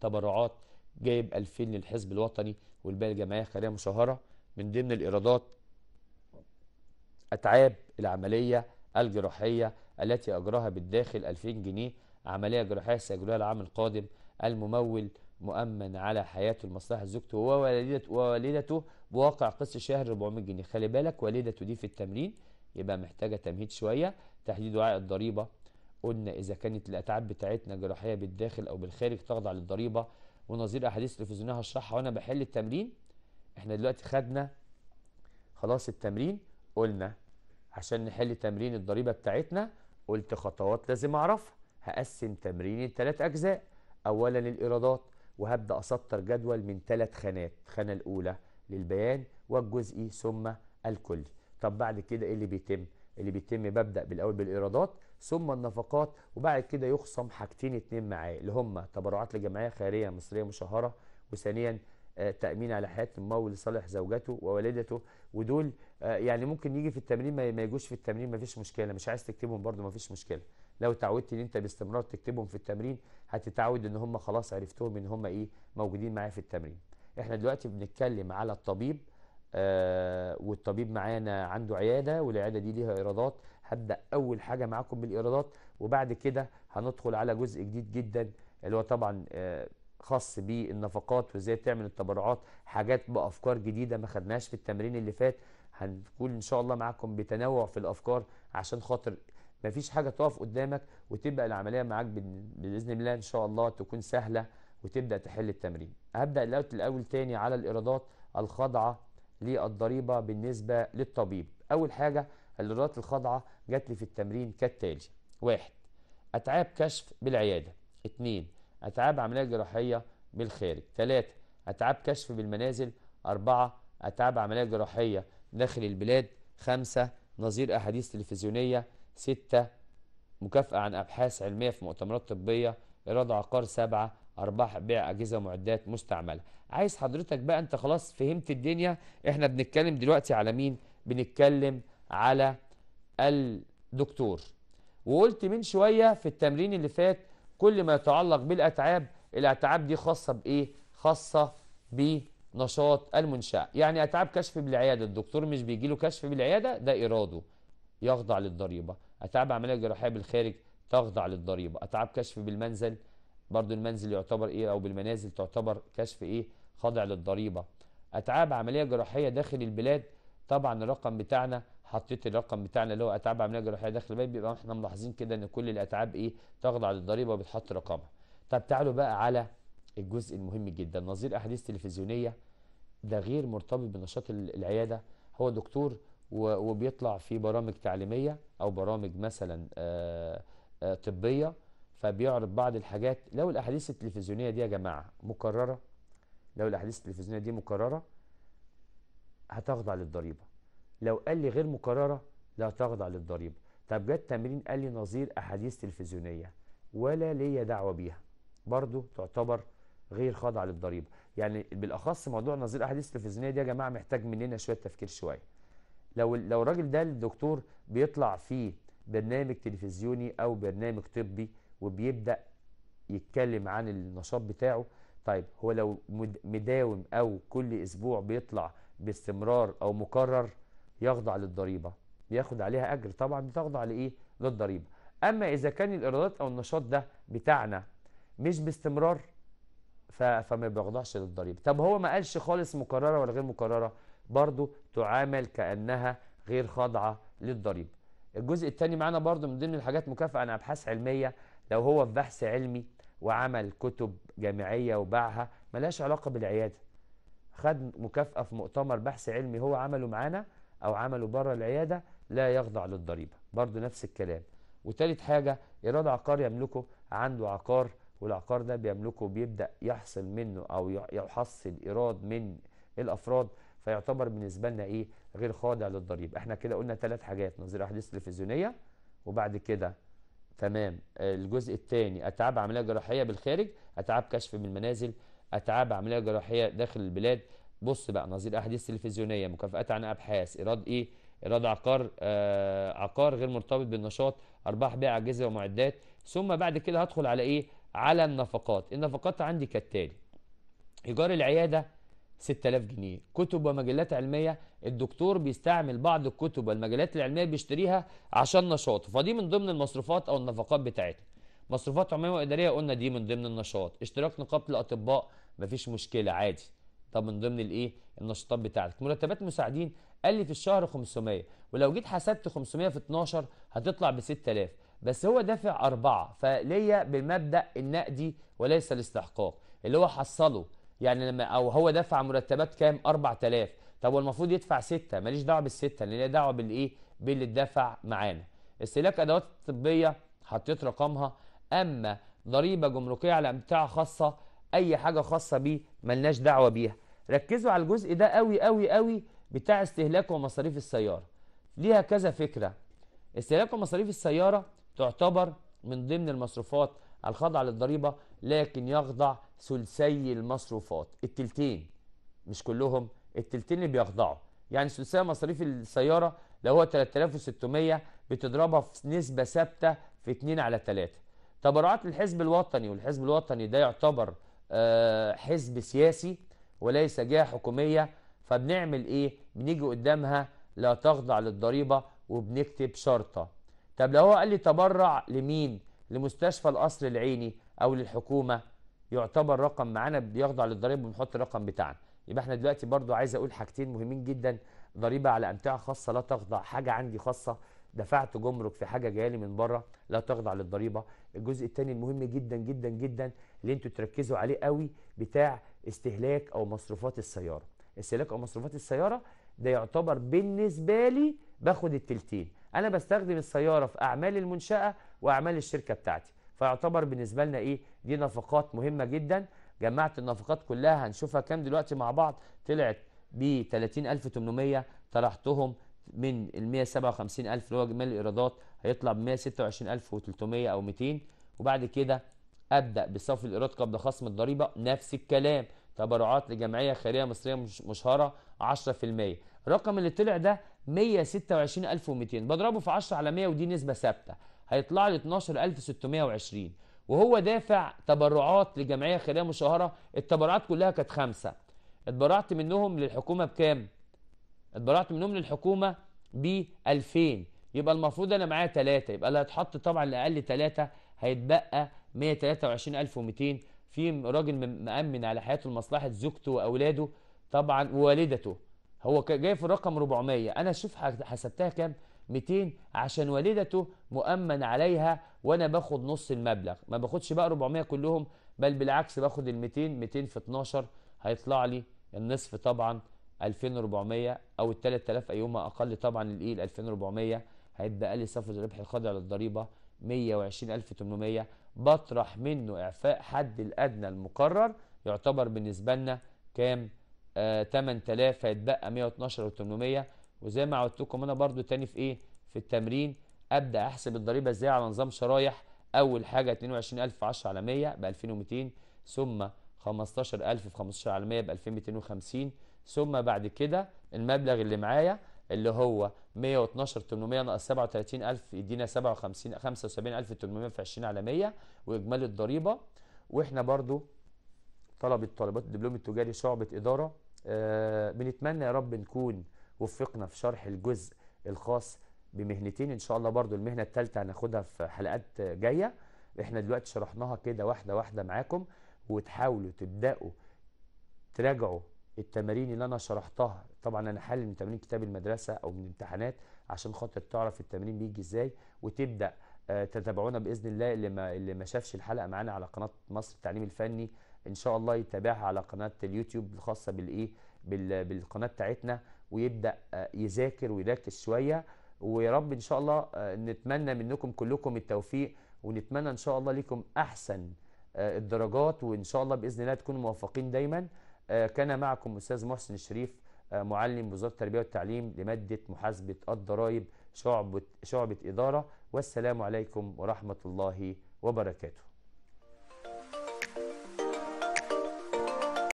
[SPEAKER 1] تبرعات جايب 2000 للحزب الوطني والباقي الجمعيه الخيرية مشهرة. من ضمن الإيرادات أتعاب العملية الجراحية التي أجراها بالداخل 2000 جنيه عملية جراحية سيجريها العام القادم الممول مؤمن على حياته لمصلحة زوجته ووالدته ووالدته بواقع قسط شهر 400 جنيه. خلي بالك والدته دي في التمرين يبقى محتاجة تمهيد شوية تحديد وعاء الضريبة قلنا إذا كانت الأتعاب بتاعتنا جراحية بالداخل أو بالخارج تخضع للضريبة ونظير أحاديث تلفزيونية هشرحها وأنا بحل التمرين إحنا دلوقتي خدنا خلاص التمرين قلنا عشان نحل تمرين الضريبة بتاعتنا قلت خطوات لازم أعرفها. هقسم تمريني لثلاث أجزاء. اولا الإيرادات وهبدأ أسطر جدول من ثلاث خانات الخانة الأولى للبيان والجزئي ثم الكلي. طب بعد كده إيه اللي بيتم؟ اللي بيتم ببدا بالأول بالإيرادات ثم النفقات وبعد كده يخصم حاجتين اتنين معاه اللي هم تبرعات لجمعية خيرية مصرية مشهرة وثانيا آه، تأمين على حياة الممول لصالح زوجته ووالدته ودول آه، يعني ممكن يجي في التمرين ما يجوش في التمرين ما فيش مشكلة مش عايز تكتبهم برده ما فيش مشكلة. لو اتعودت إن أنت باستمرار تكتبهم في التمرين هتتعود إن هم خلاص عرفتهم إن هم إيه موجودين معايا في التمرين. إحنا دلوقتي بنتكلم على الطبيب آه والطبيب معانا عنده عيادة والعيادة دي ليها إيرادات. هبدأ أول حاجة معاكم بالإيرادات وبعد كده هندخل على جزء جديد جدا اللي هو طبعا آه خاص بالنفقات وإزاي تعمل التبرعات حاجات بأفكار جديدة ما خدناهاش في التمرين اللي فات. هنكون إن شاء الله معاكم بتنوع في الأفكار عشان خاطر ما فيش حاجة تقف قدامك وتبقى العملية معاك بإذن الله إن شاء الله تكون سهلة وتبدأ تحل التمرين. هبدأ الأول الأول تاني على الإيرادات الخاضعه للضريبة بالنسبة للطبيب. أول حاجة الايرادات الخاضعه جات لي في التمرين كالتالي. واحد أتعاب كشف بالعيادة. اثنين أتعاب عملية جراحية بالخارج. ثلاثة أتعاب كشف بالمنازل. أربعة أتعاب عملية جراحية داخل البلاد. خمسة نظير أحاديث تلفزيونية. ستة مكافأة عن أبحاث علمية في مؤتمرات طبية. إيراد عقار. سبعة أرباح بيع أجهزة ومعدات مستعملة. عايز حضرتك بقى أنت خلاص فهمت الدنيا. إحنا بنتكلم دلوقتي على مين؟ بنتكلم على الدكتور. وقلت من شوية في التمرين اللي فات كل ما يتعلق بالأتعاب الأتعاب دي خاصة بإيه؟ خاصة بنشاط المنشأة. يعني أتعاب كشف بالعيادة الدكتور مش بيجي له كشف بالعيادة ده إيراده يخضع للضريبة. أتعاب عملية جراحية بالخارج تخضع للضريبة. أتعاب كشف بالمنزل برضو المنزل يعتبر إيه؟ أو بالمنازل تعتبر كشف إيه؟ خاضع للضريبة. أتعاب عملية جراحية داخل البلاد طبعا الرقم بتاعنا حطيت الرقم بتاعنا اللي هو أتعاب عملية جراحية داخل البلاد بيبقى إحنا ملاحظين كده إن كل الأتعاب إيه تخضع للضريبة وبتحط رقمها. طب تعالوا بقى على الجزء المهم جدا نظير أحاديث تلفزيونية ده غير مرتبط بنشاط ال- العيادة. هو دكتور وبيطلع في برامج تعليمية أو برامج مثلا آه، آه، طبية فبيعرض بعض الحاجات. لو الأحاديث التلفزيونية دي يا جماعة مكررة لو الأحاديث التلفزيونية دي مكررة هتخضع للضريبة لو قال لي غير مكررة لا تخضع للضريبة طب جت تمرين قال لي نظير أحاديث تلفزيونية ولا ليا دعوة بيها. برضو تعتبر غير خاضعة للضريبة. يعني بالأخص موضوع نظير أحاديث تلفزيونية دي يا جماعة محتاج مننا شوية تفكير شوية. لو لو الراجل ده الدكتور بيطلع في برنامج تلفزيوني أو برنامج طبي وبيبدأ يتكلم عن النشاط بتاعه طيب هو لو مد- مداوم أو كل أسبوع بيطلع باستمرار أو مكرر يخضع للضريبة. بياخد عليها أجر طبعا بتخضع لإيه؟ للضريبة. أما إذا كان الإيرادات أو النشاط ده بتاعنا مش باستمرار فما بيخضعش للضريبة. طب هو ما قالش خالص مكررة ولا غير مكررة؟ برضو تعامل كأنها غير خاضعة للضريبة. الجزء الثاني معانا برضو من ضمن الحاجات مكافأة عن أبحاث علمية. لو هو في بحث علمي وعمل كتب جامعية وباعها ملهاش علاقة بالعيادة. خد مكافأة في مؤتمر بحث علمي هو عمله معانا أو عمله بره العيادة لا يخضع للضريبة. برضو نفس الكلام. وتالت حاجة إيراد عقار يملكه عنده عقار والعقار ده بيملكه بيبدأ يحصل منه يح- يحصل إيراد من الأفراد فيعتبر بالنسبة لنا إيه؟ غير خاضع للضريبة. إحنا كده قلنا ثلاث حاجات نظير أحاديث تلفزيونية وبعد كده تمام. الجزء الثاني أتعاب عملية جراحية بالخارج أتعاب كشف بالمنازل أتعاب عملية جراحية داخل البلاد بص بقى نظير أحاديث تلفزيونية مكافآت عن أبحاث إيراد إيه؟ إيراد عقار آه عقار غير مرتبط بالنشاط أرباح بيع أجهزة ومعدات. ثم بعد كده هدخل على إيه؟ على النفقات. النفقات عندي كالتالي إيجار العيادة 6000 جنيه كتب ومجلات علمية الدكتور بيستعمل بعض الكتب والمجلات العلمية بيشتريها عشان نشاطه فدي من ضمن المصروفات أو النفقات بتاعتنا مصروفات عمومية وإدارية قلنا دي من ضمن النشاط. اشتراك نقابه الاطباء مفيش مشكلة عادي. طب من ضمن الايه؟ النشاطات بتاعتك. مرتبات مساعدين قال لي في الشهر 500 ولو جيت حسبت 500 في 12 هتطلع ب 6000 بس هو دافع أربعة فليا بالمبدأ النقدي وليس الاستحقاق. اللي هو حصله يعني لما أو هو دفع مرتبات كام؟ 4000 طب هو المفروض يدفع 6 ماليش دعوة بالستة اللي ليا دعوة بالإيه؟ باللي اتدفع معانا. استهلاك أدوات طبية حطيت رقمها. أما ضريبة جمركية على أمتعة خاصة أي حاجة خاصة بيه ملناش دعوة بيها. ركزوا على الجزء ده قوي قوي قوي بتاع استهلاك ومصاريف السيارة. ليها كذا فكرة. استهلاك ومصاريف السيارة تعتبر من ضمن المصروفات الخاضعة للضريبة لكن يخضع ثلثي المصروفات. التلتين. مش كلهم التلتين اللي بيخضعوا. يعني ثلثي مصاريف السيارة لو هو 3600 بتضربها في نسبة ثابتة في 2 على 3 تبرعات الحزب الوطني والحزب الوطني ده يعتبر آه، حزب سياسي وليس جهة حكومية فبنعمل إيه؟ بنيجي قدامها لا تخضع للضريبة وبنكتب شرطة. طب لو هو قال لي تبرع لمين؟ لمستشفى القصر العيني أو للحكومة؟ يعتبر رقم معانا بيخضع للضريبة وبنحط الرقم بتاعنا. يبقى إحنا دلوقتي برضو عايز أقول حاجتين مهمين جدا. ضريبة على أمتعة خاصة لا تخضع حاجة عندي خاصة. دفعت جمرك في حاجة جاية من بره لا تخضع للضريبة. الجزء الثاني المهم جدا جدا جدا اللي أنتوا تركزوا عليه قوي بتاع استهلاك أو مصروفات السيارة. استهلاك أو مصروفات السيارة ده يعتبر بالنسبة لي باخد التلتين. أنا بستخدم السيارة في أعمال المنشأة وأعمال الشركة بتاعتي. فيعتبر بالنسبة لنا إيه؟ دي نفقات مهمة جدا. جمعت النفقات كلها هنشوفها كام دلوقتي مع بعض. طلعت ب 30800 طرحتهم من ال 157000 اللي هو اجمالي الإيرادات هيطلع ب 126300 أو 200 وبعد كده أبدأ بصافي الإيراد قبل خصم الضريبة. نفس الكلام. تبرعات لجمعية خيرية مصرية مش مشهرة 10% الرقم اللي طلع ده 126200 بضربه في 10 على 100 ودي نسبة ثابتة. هيطلع لي 12620 وهو دافع تبرعات لجمعية خيرية مشهرة. التبرعات كلها كانت خمسة. اتبرعت منهم للحكومة بكام؟ اتبرعت منهم للحكومة ب 2000 يبقى المفروض أنا معايا ثلاثة يبقى اللي هيتحط طبعا لأقل ثلاثة هيتبقى 123200 في راجل مأمن على حياته لمصلحة زوجته وأولاده طبعا ووالدته. هو جاي في الرقم 400 أنا أشوف حسبتها كام؟ 200 عشان والدته مؤمن عليها وأنا باخد نص المبلغ. ما باخدش بقى 400 كلهم بل بالعكس باخد ال 200 200 في 12 هيطلع لي النصف طبعا 2400 أو ال 3000 أيهما أقل طبعا الإيه؟ ال 2400 هيتبقى لي صافي الربح الخاضع للضريبه 120800 بطرح منه إعفاء حد الأدنى المقرر يعتبر بالنسبة لنا كام؟ آه 8000 هيتبقى 112 و800 وزي ما عودتكم أنا برضو تاني في إيه؟ في التمرين أبدأ أحسب الضريبة إزاي على نظام شرايح. أول حاجة 22000 في 10 على 100 ب 2200 ثم 15000 في 15 على 100 ب 2250 ثم بعد كده المبلغ اللي معايا اللي هو 112 800 ناقص 37000 يدينا 57 75800 في 20 على 100 وإجمالي الضريبة. وإحنا برضو طلبه طالبات الدبلوم التجاري شعبه إدارة. آه بنتمنى يا رب نكون وفقنا في شرح الجزء الخاص بمهنتين. إن شاء الله برضو المهنة الثالثه هناخدها في حلقات جاية. إحنا دلوقتي شرحناها كده واحدة واحدة معاكم وتحاولوا تبدأوا تراجعوا التمارين اللي أنا شرحتها. طبعا أنا حل من تمارين كتاب المدرسة أو من امتحانات عشان خاطر تعرف التمرين بيجي إزاي وتبدأ تتابعونا بإذن الله. اللي ما اللي ما شافش الحلقة معانا على قناة مصر التعليم الفني إن شاء الله يتابعها على قناة اليوتيوب الخاصة بالإيه؟ بالقناة بتاعتنا ويبدأ يذاكر ويركز شوية. ويا رب إن شاء الله نتمنى منكم كلكم التوفيق ونتمنى إن شاء الله لكم أحسن الدرجات. وإن شاء الله بإذن الله تكونوا موفقين دايما. كان معكم أستاذ محسن الشريف معلم وزارة التربية والتعليم لمادة محاسبة الضرائب شعبه شعبة إدارة. والسلام عليكم ورحمة الله وبركاته.